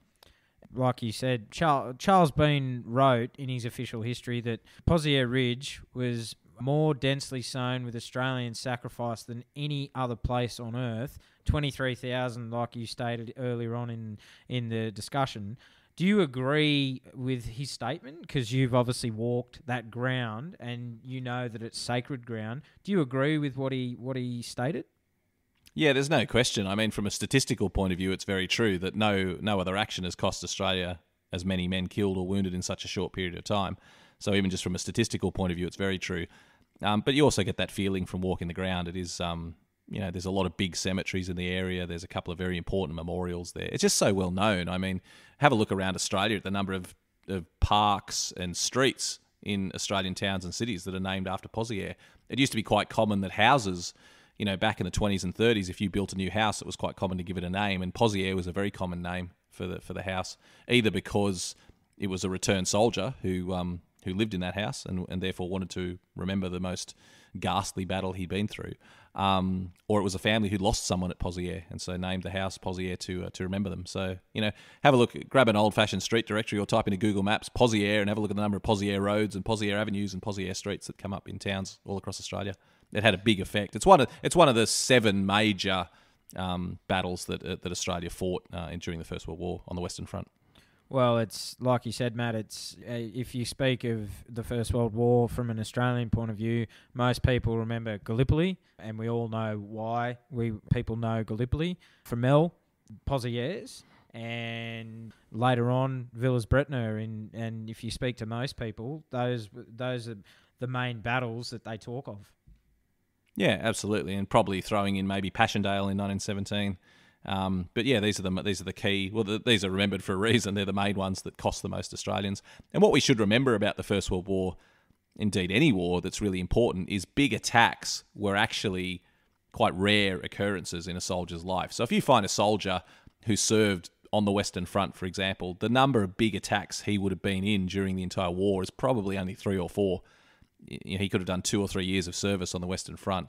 like you said, Charles, Charles Bean wrote in his official history that Pozières Ridge was more densely sown with Australian sacrifice than any other place on earth. 23,000, like you stated earlier on in, in the discussion. Do you agree with his statement? Because you've obviously walked that ground and you know that it's sacred ground. Do you agree with what he what he stated? Yeah, there's no question. I mean, from a statistical point of view, it's very true that no no other action has cost Australia as many men killed or wounded in such a short period of time. So even just from a statistical point of view, it's very true. Um, but you also get that feeling from walking the ground. It is, um, you know, there's a lot of big cemeteries in the area. There's a couple of very important memorials there. It's just so well known. I mean, have a look around Australia at the number of, of parks and streets in Australian towns and cities that are named after Pozières. It used to be quite common that houses you know, back in the 20s and 30s, if you built a new house, it was quite common to give it a name, and Pozières was a very common name for the for the house, either because it was a returned soldier who um, who lived in that house and, and therefore wanted to remember the most ghastly battle he'd been through, um, or it was a family who lost someone at Pozières and so named the house Pozières to uh, to remember them. So you know, have a look, grab an old-fashioned street directory or type into Google Maps Pozières and have a look at the number of Pozières roads and Pozières avenues and Pozières streets that come up in towns all across Australia it had a big effect. It's one of it's one of the seven major um, battles that uh, that Australia fought uh, during the First World War on the Western Front. Well, it's like you said, Mat. It's uh, if you speak of the First World War from an Australian point of view, most people remember Gallipoli, and we all know why. We people know Gallipoli, Fromelles, Pozières, and later on Villers-Bretonneux. And and if you speak to most people, those those are the main battles that they talk of. Yeah, absolutely, and probably throwing in maybe Passchendaele in 1917. Um, but yeah, these are the these are the key. Well, the, these are remembered for a reason. They're the main ones that cost the most Australians. And what we should remember about the First World War, indeed any war that's really important, is big attacks were actually quite rare occurrences in a soldier's life. So if you find a soldier who served on the Western Front, for example, the number of big attacks he would have been in during the entire war is probably only three or four you know, he could have done two or three years of service on the Western Front,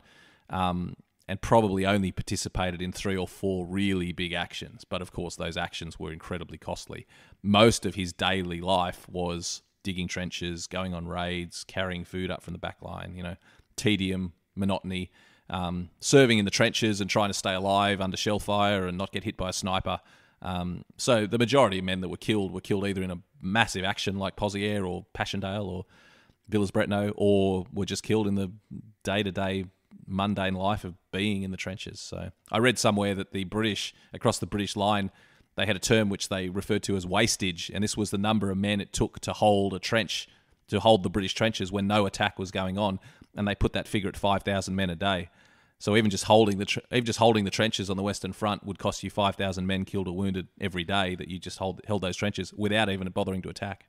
um, and probably only participated in three or four really big actions. But of course, those actions were incredibly costly. Most of his daily life was digging trenches, going on raids, carrying food up from the back line. You know, tedium, monotony. Um, serving in the trenches and trying to stay alive under shell fire and not get hit by a sniper. Um, so the majority of men that were killed were killed either in a massive action like Pozières or Passchendaele or Villers-Bretonneux or were just killed in the day to day mundane life of being in the trenches. So I read somewhere that the British, across the British line, they had a term which they referred to as wastage, and this was the number of men it took to hold a trench, to hold the British trenches when no attack was going on, and they put that figure at 5,000 men a day. So even just holding the tr- even just holding the trenches on the Western Front would cost you 5,000 men killed or wounded every day that you just hold, held those trenches without even bothering to attack.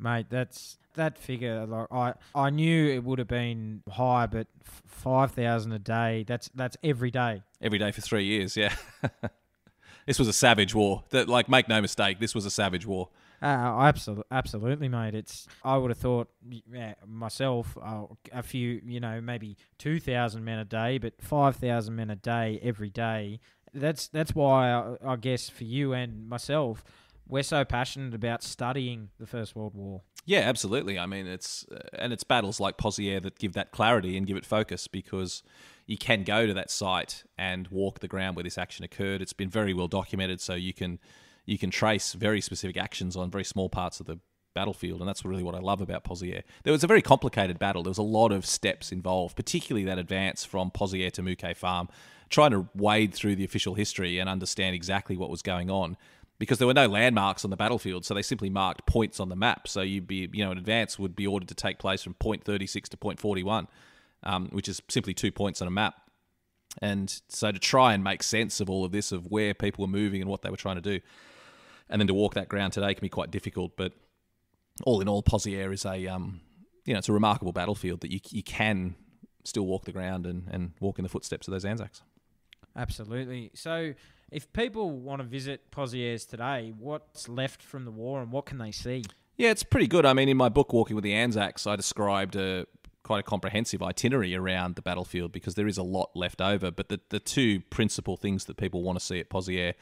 Mate, that's that figure, like I, I knew it would have been high, but f- five thousand a day. That's that's every day. Every day for three years. Yeah. this was a savage war. That, like, make no mistake, this was a savage war. Uh, absolutely, absolutely, mate. It's. I would have thought yeah, myself uh, a few, you know, maybe two thousand men a day, but five thousand men a day every day. That's that's why I, I guess for you and myself, we're so passionate about studying the First World War. Yeah, absolutely. I mean, it's uh, and it's battles like Pozières that give that clarity and give it focus because you can go to that site and walk the ground where this action occurred. It's been very well documented, so you can you can trace very specific actions on very small parts of the battlefield, and that's really what I love about Pozières. There was a very complicated battle. There was a lot of steps involved, particularly that advance from Pozières to Mouquet Farm, trying to wade through the official history and understand exactly what was going on. Because there were no landmarks on the battlefield, so they simply marked points on the map. So you'd be, you know, an advance would be ordered to take place from point 36 to point 41, um, which is simply two points on a map. And so to try and make sense of all of this, of where people were moving and what they were trying to do, and then to walk that ground today can be quite difficult. But all in all, Pozières is a um, you know it's a remarkable battlefield that you you can still walk the ground and, and walk in the footsteps of those Anzacs. Absolutely. So, if people want to visit Pozières today, what's left from the war and what can they see? Yeah, it's pretty good. I mean, in my book, Walking with the Anzacs, I described a quite a comprehensive itinerary around the battlefield because there is a lot left over. But the, the two principal things that people want to see at Pozières,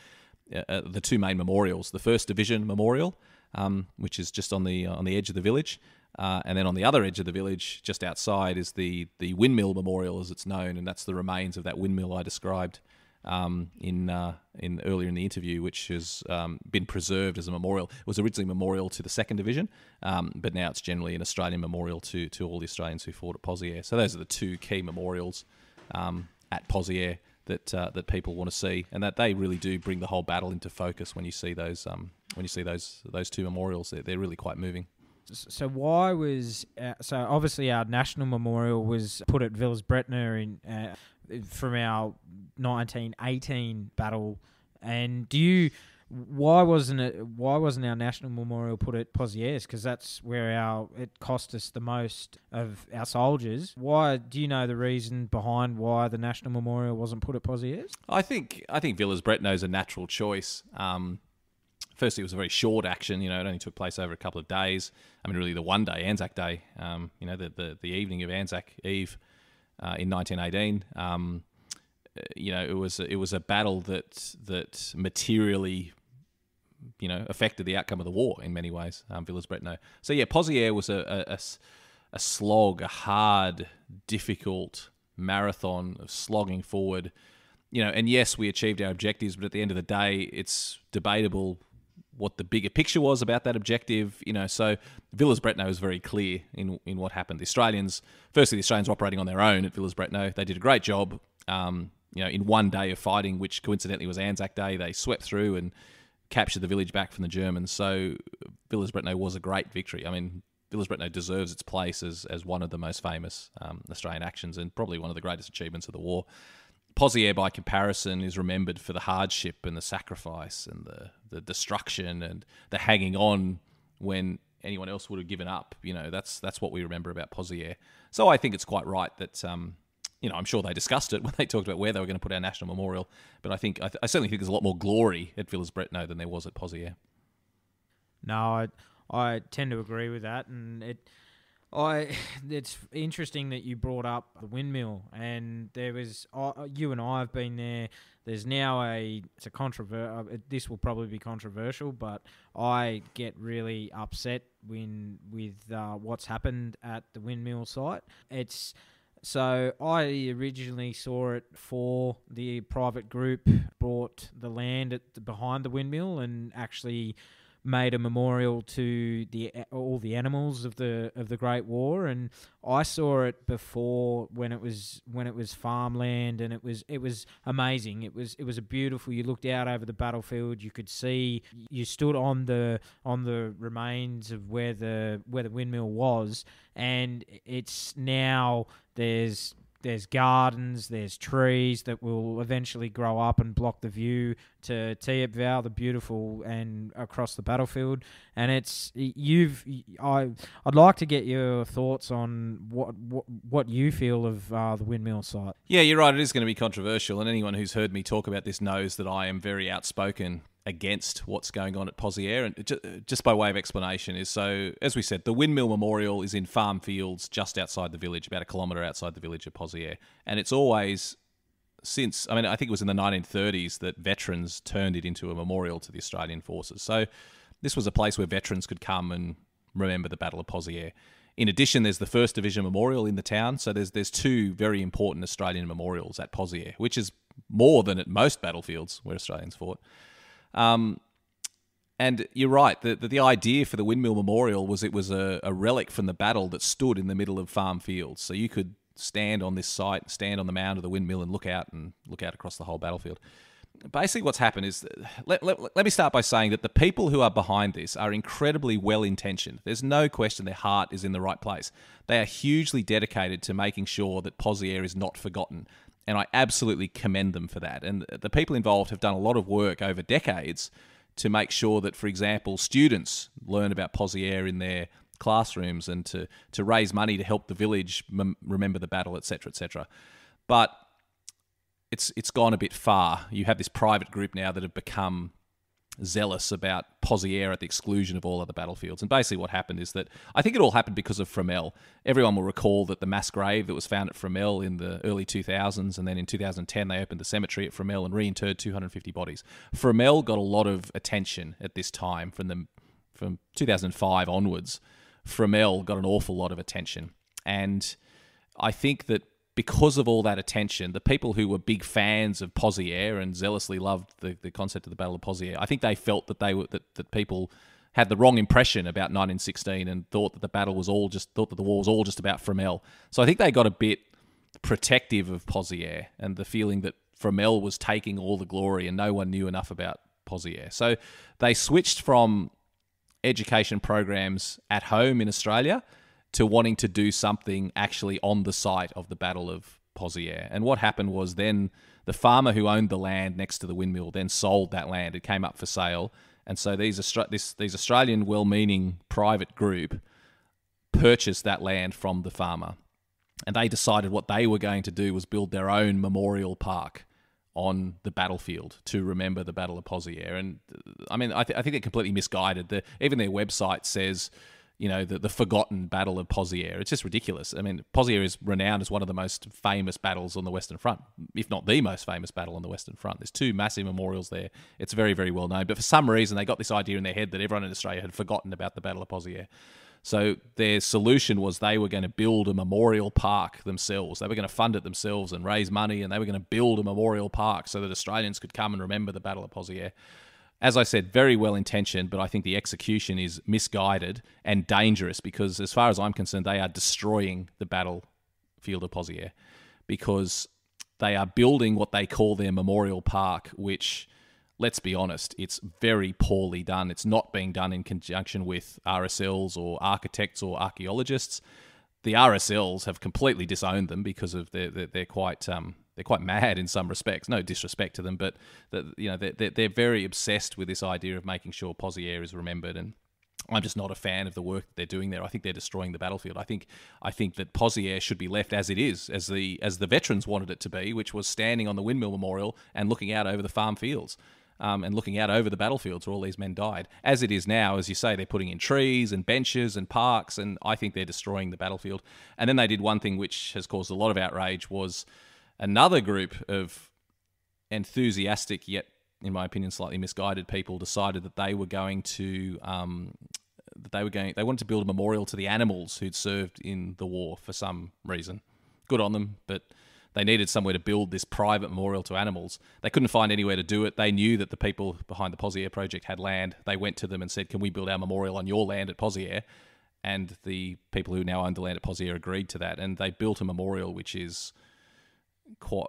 uh, uh, the two main memorials, the First Division Memorial, um, which is just on the on the edge of the village, uh, and then on the other edge of the village, just outside, is the the Windmill Memorial, as it's known, and that's the remains of that windmill I described um, in uh, in earlier in the interview, which has um, been preserved as a memorial. It was originally a memorial to the Second Division, um, but now it's generally an Australian memorial to to all the Australians who fought at Pozières. So those are the two key memorials um, at Pozières that uh, that people want to see, and that they really do bring the whole battle into focus when you see those um, when you see those those two memorials. They're, they're really quite moving. So why was uh, so obviously our national memorial was put at Villers-Bretonneux in uh, from our 1918 battle, and do you? Why wasn't it? Why wasn't our national memorial put at Pozières? Because that's where our it cost us the most of our soldiers. Why? Do you know the reason behind why the national memorial wasn't put at Pozières? I think I think Villers-Bretonneux is a natural choice. Um, firstly, it was a very short action. You know, it only took place over a couple of days. I mean, really, the one day, Anzac Day. Um, you know, the, the the evening of Anzac Eve uh, in 1918. Um, you know, it was it was a battle that that materially, you know, affected the outcome of the war in many ways. Um, Villers-Bretonneux. So yeah, Pozières was a, a, a slog, a hard, difficult marathon of slogging forward. You know, and yes, we achieved our objectives, but at the end of the day, it's debatable what the bigger picture was about that objective. You know, so Villers-Bretonneux was very clear in in what happened. The Australians, firstly, the Australians were operating on their own at Villers-Bretonneux. They did a great job. Um, you know, in one day of fighting, which coincidentally was Anzac Day, they swept through and captured the village back from the Germans. So Villers-Bretonneux was a great victory. I mean, Villers-Bretonneux deserves its place as, as one of the most famous um, Australian actions and probably one of the greatest achievements of the war. Pozières, by comparison, is remembered for the hardship and the sacrifice and the, the destruction and the hanging on when anyone else would have given up. You know, that's that's what we remember about Pozières. So I think it's quite right that um, you know I'm sure they discussed it when they talked about where they were going to put our national memorial. But I think I, th- I certainly think there's a lot more glory at Villers-Bretonneux than there was at Pozières. No, I I tend to agree with that, and it I it's interesting that you brought up the windmill, and there was uh, you and I have been there. There's now a it's a controver- uh, This will probably be controversial, but I get really upset when with uh, what's happened at the windmill site. It's so I originally saw it for the private group bought the land at the, behind the windmill and actually made a memorial to the all the animals of the of the Great War, and I saw it before when it was when it was farmland, and it was it was amazing. It was it was a beautiful. You looked out over the battlefield, you could see. You stood on the on the remains of where the where the windmill was, and it's now there's there's gardens, there's trees that will eventually grow up and block the view to Thiepval, the beautiful, and across the battlefield. And it's you've I I'd like to get your thoughts on what what, what you feel of uh, the windmill site. Yeah, you're right. It is going to be controversial, and anyone who's heard me talk about this knows that I am very outspoken against what's going on at Pozières. And just by way of explanation, is so as we said, the Windmill Memorial is in farm fields just outside the village, about a kilometre outside the village of Pozières, and it's always since I mean I think it was in the 1930s that veterans turned it into a memorial to the Australian forces. So this was a place where veterans could come and remember the Battle of Pozières. In addition, there's the First Division Memorial in the town. So there's there's two very important Australian memorials at Pozières, which is more than at most battlefields where Australians fought. Um, And you're right. The, the, the idea for the Windmill Memorial was it was a, a relic from the battle that stood in the middle of farm fields. So you could stand on this site, stand on the mound of the windmill, and look out and look out across the whole battlefield. Basically, what's happened is let, let, let me start by saying that the people who are behind this are incredibly well intentioned. There's no question their heart is in the right place. They are hugely dedicated to making sure that Poziere is not forgotten. And I absolutely commend them for that. And the people involved have done a lot of work over decades to make sure that, for example, students learn about Poziere in their classrooms and to, to raise money to help the village mem- remember the battle, etc., etc. But it's it's gone a bit far. You have this private group now that have become zealous about Poziere at the exclusion of all other battlefields. And basically, what happened is that I think it all happened because of Fromelles. Everyone will recall that the mass grave that was found at Fromelles in the early 2000s, and then in 2010 they opened the cemetery at Fromelles and reinterred 250 bodies. Fromelles got a lot of attention at this time from the from 2005 onwards Fromelles got an awful lot of attention. And I think that because of all that attention, the people who were big fans of Poziere and zealously loved the, the concept of the Battle of Poziere, I think they felt that they were that, that people had the wrong impression about 1916 and thought that the battle was all just thought that the war was all just about Fromelles. So I think they got a bit protective of Poziere and the feeling that Fromelles was taking all the glory and no one knew enough about Poziere. So they switched from education programs at home in Australia to wanting to do something actually on the site of the Battle of Poziere. And what happened was then the farmer who owned the land next to the windmill then sold that land. It came up for sale. And so these, Austra- this, these Australian well meaning private group purchased that land from the farmer. And they decided what they were going to do was build their own memorial park on the battlefield to remember the Battle of Poziere. And uh, I mean, I, th- I think they're completely misguided. The, even their website says, you know, the, the forgotten Battle of Pozières. It's just ridiculous. I mean, Pozières is renowned as one of the most famous battles on the Western Front, if not the most famous battle on the Western Front. There's two massive memorials there. It's very, very well known. But for some reason, they got this idea in their head that everyone in Australia had forgotten about the Battle of Pozières. So their solution was they were going to build a memorial park themselves. They were going to fund it themselves and raise money, and they were going to build a memorial park so that Australians could come and remember the Battle of Poziere. As I said, very well intentioned, but I think the execution is misguided and dangerous because, as far as I'm concerned, they are destroying the battlefield of Poziere because they are building what they call their memorial park, which let's be honest, it's very poorly done. It's not being done in conjunction with RSLs or architects or archaeologists. The RSLs have completely disowned them because of their, they're, they're quite um, they're quite mad in some respects. No disrespect to them, but the, you know they're, they're very obsessed with this idea of making sure Poziere is remembered and. I'm just not a fan of the work that they're doing there. I think they're destroying the battlefield. I think I think that Poziere should be left as it is, as the as the veterans wanted it to be, which was standing on the windmill memorial and looking out over the farm fields um, and looking out over the battlefields where all these men died. As it is now, as you say, they're putting in trees and benches and parks, and I think they're destroying the battlefield. And then they did one thing which has caused a lot of outrage was another group of enthusiastic yet in my opinion slightly misguided people decided that they were going to um, that they were going they wanted to build a memorial to the animals who'd served in the war for some reason good on them but they needed somewhere to build this private memorial to animals. They couldn't find anywhere to do it. They knew that the people behind the Poziere project had land. They went to them and said, "Can we build our memorial on your land at Poziere?" And the people who now own the land at Poziere agreed to that, and they built a memorial which is quite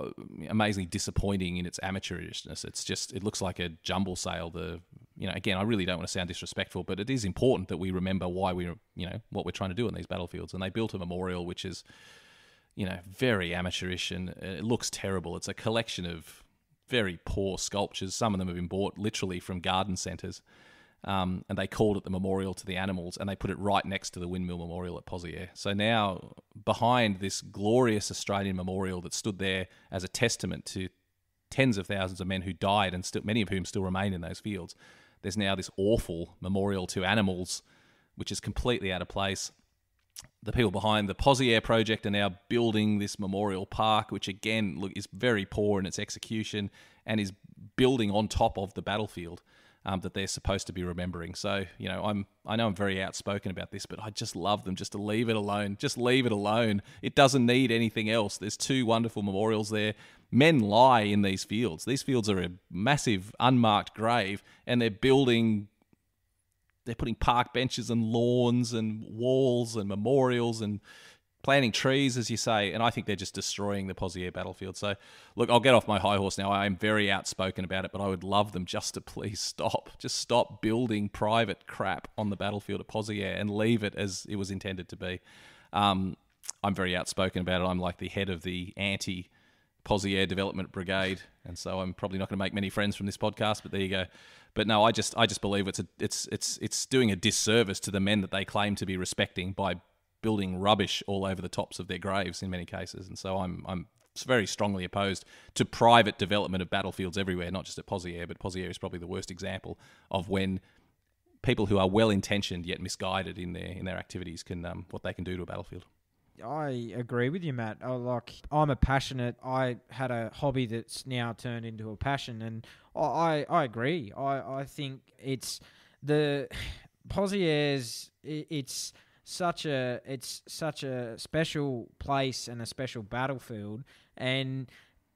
amazingly disappointing in its amateurishness. It's just it looks like a jumble sale. The you know again, I really don't want to sound disrespectful, but it is important that we remember why we you know what we're trying to do on these battlefields. And they built a memorial which is you know, very amateurish and uh, it looks terrible. It's a collection of very poor sculptures. Some of them have been bought literally from garden centres. Um, and they called it the Memorial to the Animals, and they put it right next to the Windmill Memorial at Poziere. So now, behind this glorious Australian memorial that stood there as a testament to tens of thousands of men who died, and still, many of whom still remain in those fields, there's now this awful memorial to animals, which is completely out of place the people behind the Poziere project are now building this memorial park, which again look is very poor in its execution and is building on top of the battlefield um, that they're supposed to be remembering. So you know, I'm I know I'm very outspoken about this, but I just love them just to leave it alone. Just leave it alone. It doesn't need anything else. There's two wonderful memorials there. Men lie in these fields. These fields are a massive unmarked grave, and they're building they're putting park benches and lawns and walls and memorials and planting trees, as you say, and I think they're just destroying the Poziere battlefield. So, look, I'll get off my high horse now. I am very outspoken about it, but I would love them just to please stop. Just stop building private crap on the battlefield at Poziere and leave it as it was intended to be. Um, I'm very outspoken about it. I'm like the head of the anti Poziere Development Brigade, and so I'm probably not going to make many friends from this podcast. But there you go. But no, I just I just believe it's a it's it's it's doing a disservice to the men that they claim to be respecting by building rubbish all over the tops of their graves in many cases. And so I'm I'm very strongly opposed to private development of battlefields everywhere, not just at Poziere, but Poziere is probably the worst example of when people who are well intentioned yet misguided in their in their activities can um, what they can do to a battlefield. I agree with you, Mat. I, like I'm a passionate. I had a hobby that's now turned into a passion, and I I, I agree. I I think it's the Pozieres. It, it's such a it's such a special place and a special battlefield, and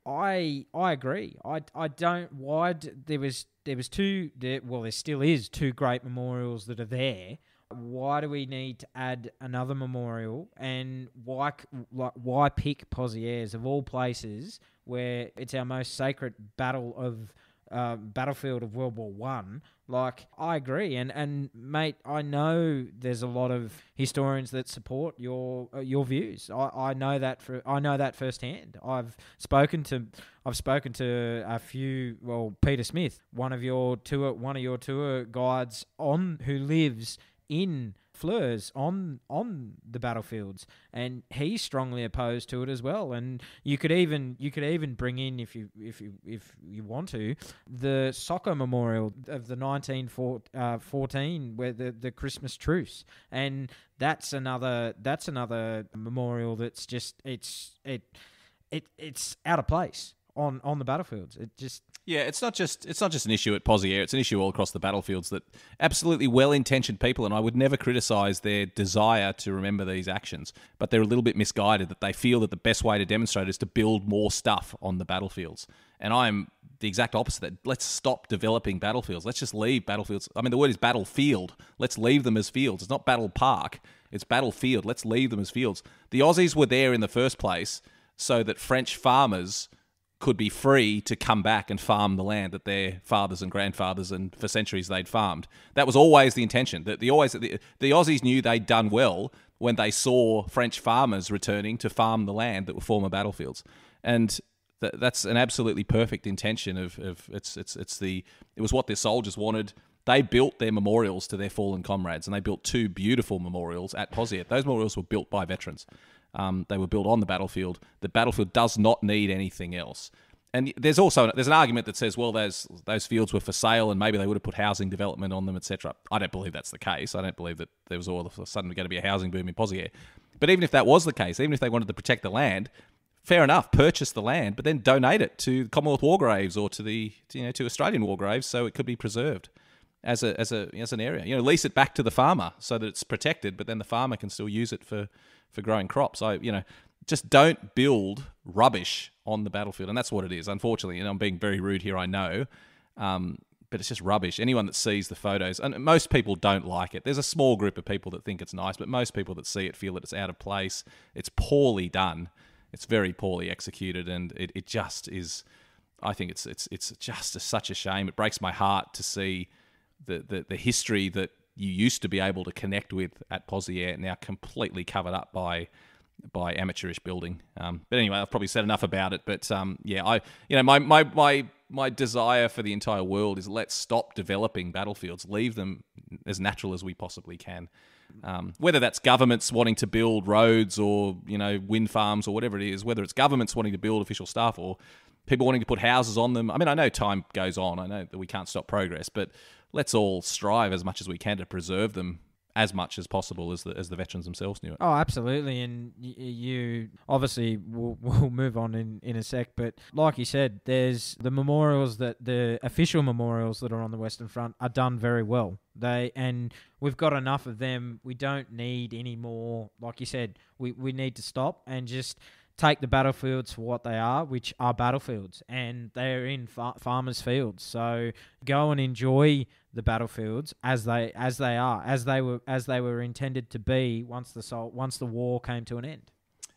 I I agree. I I don't. Why there was there was two. There, well, there still is two great memorials that are there why do we need to add another memorial and why like why pick Pozieres of all places where it's our most sacred battle of uh, battlefield of World War One. Like I agree, and and mate, I know there's a lot of historians that support your uh, your views. I, I know that for I know that firsthand. I've spoken to I've spoken to a few. Well, Peter Smith, one of your tour one of your tour guides on who lives in Flers on on the battlefields, and he's strongly opposed to it as well. And you could even you could even bring in if you if you if you want to the soccer memorial of the 1914 uh, where the the Christmas truce, and that's another that's another memorial that's just it's it it it's out of place on on the battlefields. It just yeah, it's not just it's not just an issue at Poziere. It's an issue all across the battlefields that absolutely well-intentioned people, and I would never criticise their desire to remember these actions, but they're a little bit misguided that they feel that the best way to demonstrate is to build more stuff on the battlefields. And I'm the exact opposite. That let's stop developing battlefields. Let's just leave battlefields. I mean, the word is battlefield. Let's leave them as fields. It's not battle park. It's battlefield. Let's leave them as fields. The Aussies were there in the first place so that French farmers could be free to come back and farm the land that their fathers and grandfathers and for centuries they'd farmed. That was always the intention. That the always the, the Aussies knew they'd done well when they saw French farmers returning to farm the land that were former battlefields, and th- that's an absolutely perfect intention of, of it's it's it's the it was what their soldiers wanted. They built their memorials to their fallen comrades, and they built two beautiful memorials at Poziere. Those memorials were built by veterans. Um, they were built on the battlefield. The battlefield does not need anything else. And there's also there's an argument that says, well, those those fields were for sale, and maybe they would have put housing development on them, etc. I don't believe that's the case. I don't believe that there was all of a sudden going to be a housing boom in Poziere. But even if that was the case, even if they wanted to protect the land, fair enough, purchase the land, but then donate it to Commonwealth war graves or to the you know to Australian war graves so it could be preserved as a as a as an area. You know, lease it back to the farmer so that it's protected, but then the farmer can still use it for for growing crops. I, you know, just don't build rubbish on the battlefield, and that's what it is. Unfortunately, and I'm being very rude here, I know, um, but it's just rubbish. Anyone that sees the photos, and most people don't like it. There's a small group of people that think it's nice, but most people that see it feel that it's out of place. It's poorly done. It's very poorly executed, and it, it just is. I think it's it's it's just a, such a shame. It breaks my heart to see the, the, the history that you used to be able to connect with at Poziere now completely covered up by by amateurish building. Um, but anyway, I've probably said enough about it. But um, yeah, I you know my, my my my desire for the entire world is let's stop developing battlefields, leave them as natural as we possibly can. Um, whether that's governments wanting to build roads or you know wind farms or whatever it is, whether it's governments wanting to build official stuff or people wanting to put houses on them. I mean, I know time goes on. I know that we can't stop progress, but let's all strive as much as we can to preserve them as much as possible as the as the veterans themselves knew it. Oh, absolutely, and y- you obviously we'll, we'll move on in, in a sec, but like you said, there's the memorials that the official memorials that are on the Western Front are done very well. They and we've got enough of them. We don't need any more. Like you said, we we need to stop and just take the battlefields for what they are, which are battlefields, and they're in fa- farmers' fields. So go and enjoy the battlefields as they as they are, as they were as they were intended to be once the once the war came to an end.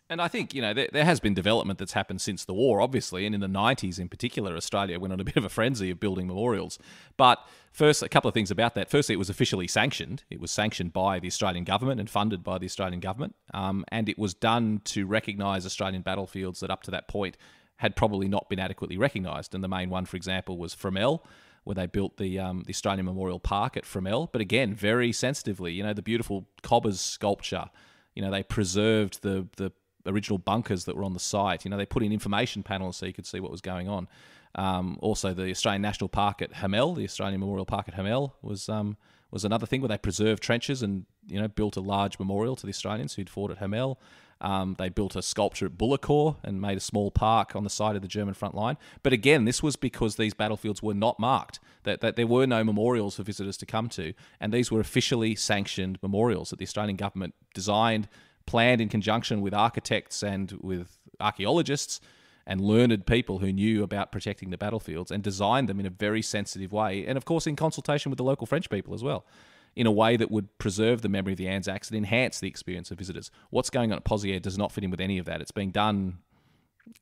And I think, you know, there, there has been development that's happened since the war, obviously, and in the 90s in particular, Australia went on a bit of a frenzy of building memorials. But first, a couple of things about that. Firstly, it was officially sanctioned. It was sanctioned by the Australian government and funded by the Australian government. Um, and it was done to recognise Australian battlefields that up to that point had probably not been adequately recognised. And the main one, for example, was Fromelles where they built the um, the Australian Memorial Park at Fromelles. But again, very sensitively, you know, the beautiful Cobbers sculpture. You know, they preserved the the original bunkers that were on the site. You know, they put in information panels so you could see what was going on. Um, also, the Australian National Park at Hamel, the Australian Memorial Park at Hamel, was um, was another thing where they preserved trenches and you know built a large memorial to the Australians who'd fought at Hamel. Um, they built a sculpture at Bullecourt and made a small park on the side of the German front line. But again, this was because these battlefields were not marked, that, that there were no memorials for visitors to come to. And these were officially sanctioned memorials that the Australian government designed, planned in conjunction with architects and with archaeologists and learned people who knew about protecting the battlefields and designed them in a very sensitive way. And of course, in consultation with the local French people as well in a way that would preserve the memory of the Anzacs and enhance the experience of visitors. What's going on at Pozières does not fit in with any of that. It's being done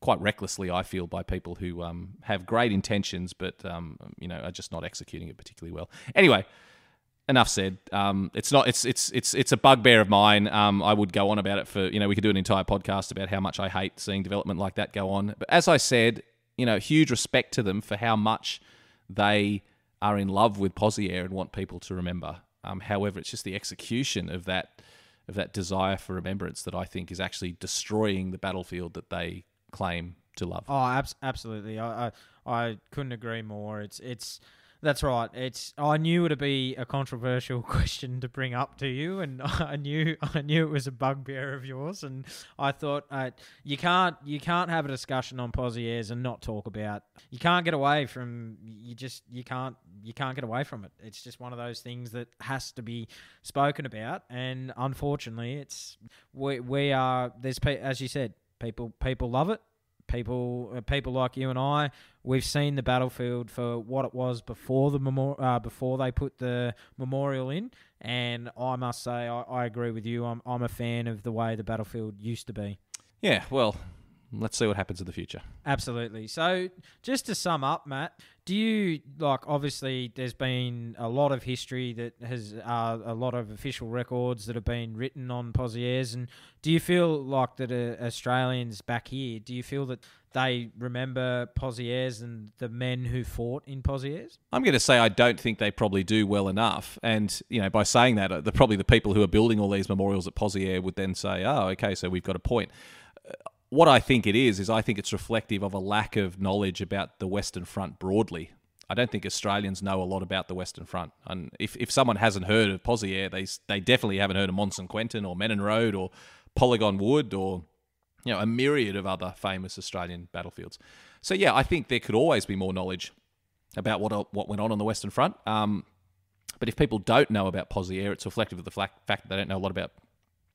quite recklessly, I feel, by people who um, have great intentions, but um, you know are just not executing it particularly well. Anyway, enough said. Um, it's not. It's it's it's it's a bugbear of mine. Um, I would go on about it for you know we could do an entire podcast about how much I hate seeing development like that go on. But as I said, you know, huge respect to them for how much they are in love with Pozières and want people to remember. Um, however, it's just the execution of that of that desire for remembrance that I think is actually destroying the battlefield that they claim to love. Oh, abs- absolutely. I, I I couldn't agree more. It's it's that's right. It's I knew it'd be a controversial question to bring up to you, and I knew I knew it was a bugbear of yours, and I thought uh, you can't you can't have a discussion on Pozières and not talk about. You can't get away from you just you can't you can't get away from it. It's just one of those things that has to be spoken about, and unfortunately, it's we we are there's as you said people people love it people uh, people like you and I, we've seen the battlefield for what it was before the memor- uh, before they put the memorial in, and I must say I, I agree with you. I'm I'm a fan of the way the battlefield used to be. Yeah, well, let's see what happens in the future. Absolutely. So, just to sum up, Mat, do you like? Obviously, there's been a lot of history that has uh, a lot of official records that have been written on Pozières, and do you feel like that uh, Australians back here? Do you feel that they remember Pozières and the men who fought in Pozières? I'm going to say I don't think they probably do well enough. And, you know, by saying that, uh, the, probably the people who are building all these memorials at Pozières would then say, oh, okay, so we've got a point. What I think it is, is I think it's reflective of a lack of knowledge about the Western Front broadly. I don't think Australians know a lot about the Western Front. And if, if someone hasn't heard of Pozières, they, they definitely haven't heard of Mont St. Quentin or Menin Road or Polygon Wood or you know a myriad of other famous Australian battlefields. So yeah, I think there could always be more knowledge about what what went on on the Western Front. Um, but if people don't know about Pozières, it's reflective of the fact that they don't know a lot about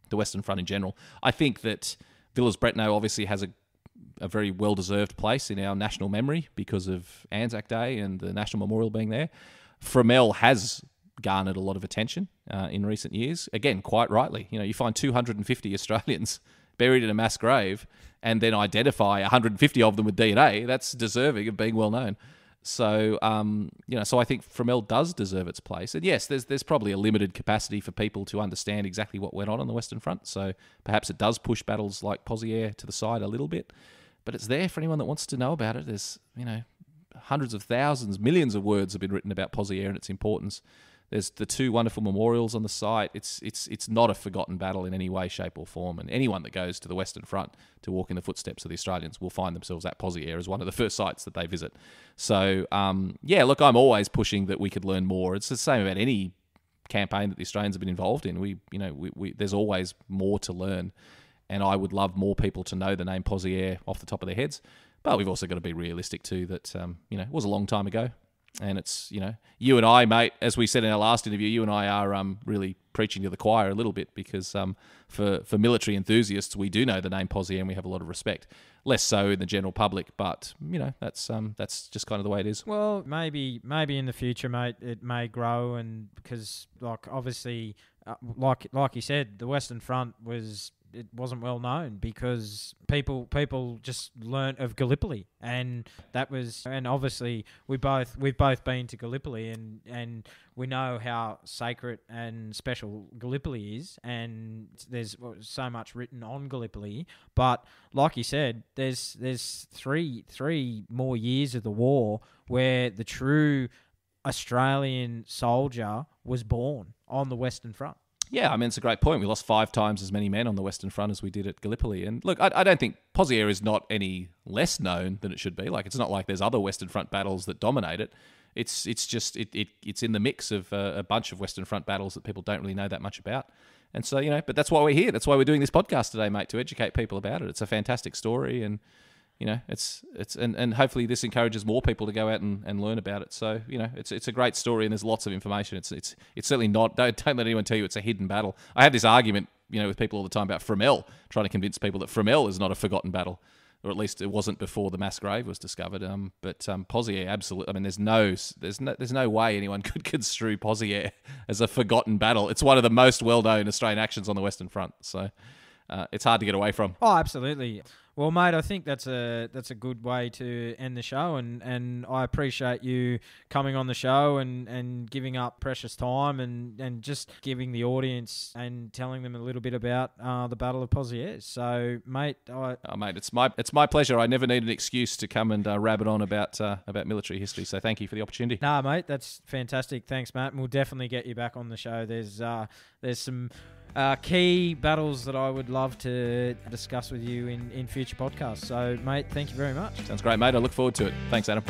the Western Front in general. I think that Villers-Bretonneux obviously has a a very well deserved place in our national memory because of Anzac Day and the National Memorial being there. Fromelles has garnered a lot of attention uh, in recent years. Again, quite rightly. You know, you find 250 Australians buried in a mass grave and then identify 150 of them with DNA. That's deserving of being well known. So, um, you know, so I think Fromelles does deserve its place. And yes, there's there's probably a limited capacity for people to understand exactly what went on on the Western Front. So perhaps it does push battles like Pozières to the side a little bit but it's there for anyone that wants to know about it. There's, you know, hundreds of thousands, millions of words have been written about Pozières and its importance. There's the two wonderful memorials on the site. It's it's it's not a forgotten battle in any way, shape, or form. And anyone that goes to the Western Front to walk in the footsteps of the Australians will find themselves at Pozières as one of the first sites that they visit. So um, yeah, look, I'm always pushing that we could learn more. It's the same about any campaign that the Australians have been involved in. We you know we, we there's always more to learn and I would love more people to know the name Pozières off the top of their heads. But we've also got to be realistic too that um, you know it was a long time ago. And it's you know you and I, mate, as we said in our last interview, you and I are um, really preaching to the choir a little bit because um, for for military enthusiasts, we do know the name Posse and we have a lot of respect. Less so in the general public, but you know that's um, that's just kind of the way it is. Well, maybe maybe in the future, mate, it may grow, and because like obviously, uh, like like you said, the Western Front was it wasn't well known because people people just learnt of Gallipoli, and that was and obviously we both we've both been to Gallipoli, and and we know how sacred and special Gallipoli is, and there's so much written on Gallipoli. But like you said, there's there's three three more years of the war where the true Australian soldier was born on the Western Front. Yeah, I mean, it's a great point. We lost five times as many men on the Western Front as we did at Gallipoli. And look, I, I don't think Pozières is not any less known than it should be. Like, it's not like there's other Western Front battles that dominate it. It's it's just it, it it's in the mix of uh, a bunch of Western Front battles that people don't really know that much about. And so you know, but that's why we're here. That's why we're doing this podcast today, mate, to educate people about it. It's a fantastic story, and you know, it's it's and, and hopefully this encourages more people to go out and, and learn about it. So you know, it's it's a great story and there's lots of information. It's it's it's certainly not. Don't, don't let anyone tell you it's a hidden battle. I have this argument, you know, with people all the time about Fromelles, trying to convince people that Fromelles is not a forgotten battle, or at least it wasn't before the mass grave was discovered. Um, but um, absolutely. I mean, there's no there's no there's no way anyone could construe Pozières as a forgotten battle. It's one of the most well known Australian actions on the Western Front. So. Uh, it's hard to get away from. Oh, absolutely. Well, mate, I think that's a that's a good way to end the show, and, and I appreciate you coming on the show and, and giving up precious time and, and just giving the audience and telling them a little bit about uh, the Battle of Pozières. So, mate, I oh, mate, it's my it's my pleasure. I never need an excuse to come and uh, rabbit on about uh, about military history. So, thank you for the opportunity. Nah, mate, that's fantastic. Thanks, Mat. And we'll definitely get you back on the show. There's uh, there's some uh, key battles that I would love to discuss with you in, in future podcasts. So, mate, thank you very much. Sounds great, mate. I look forward to it. Thanks, Adam.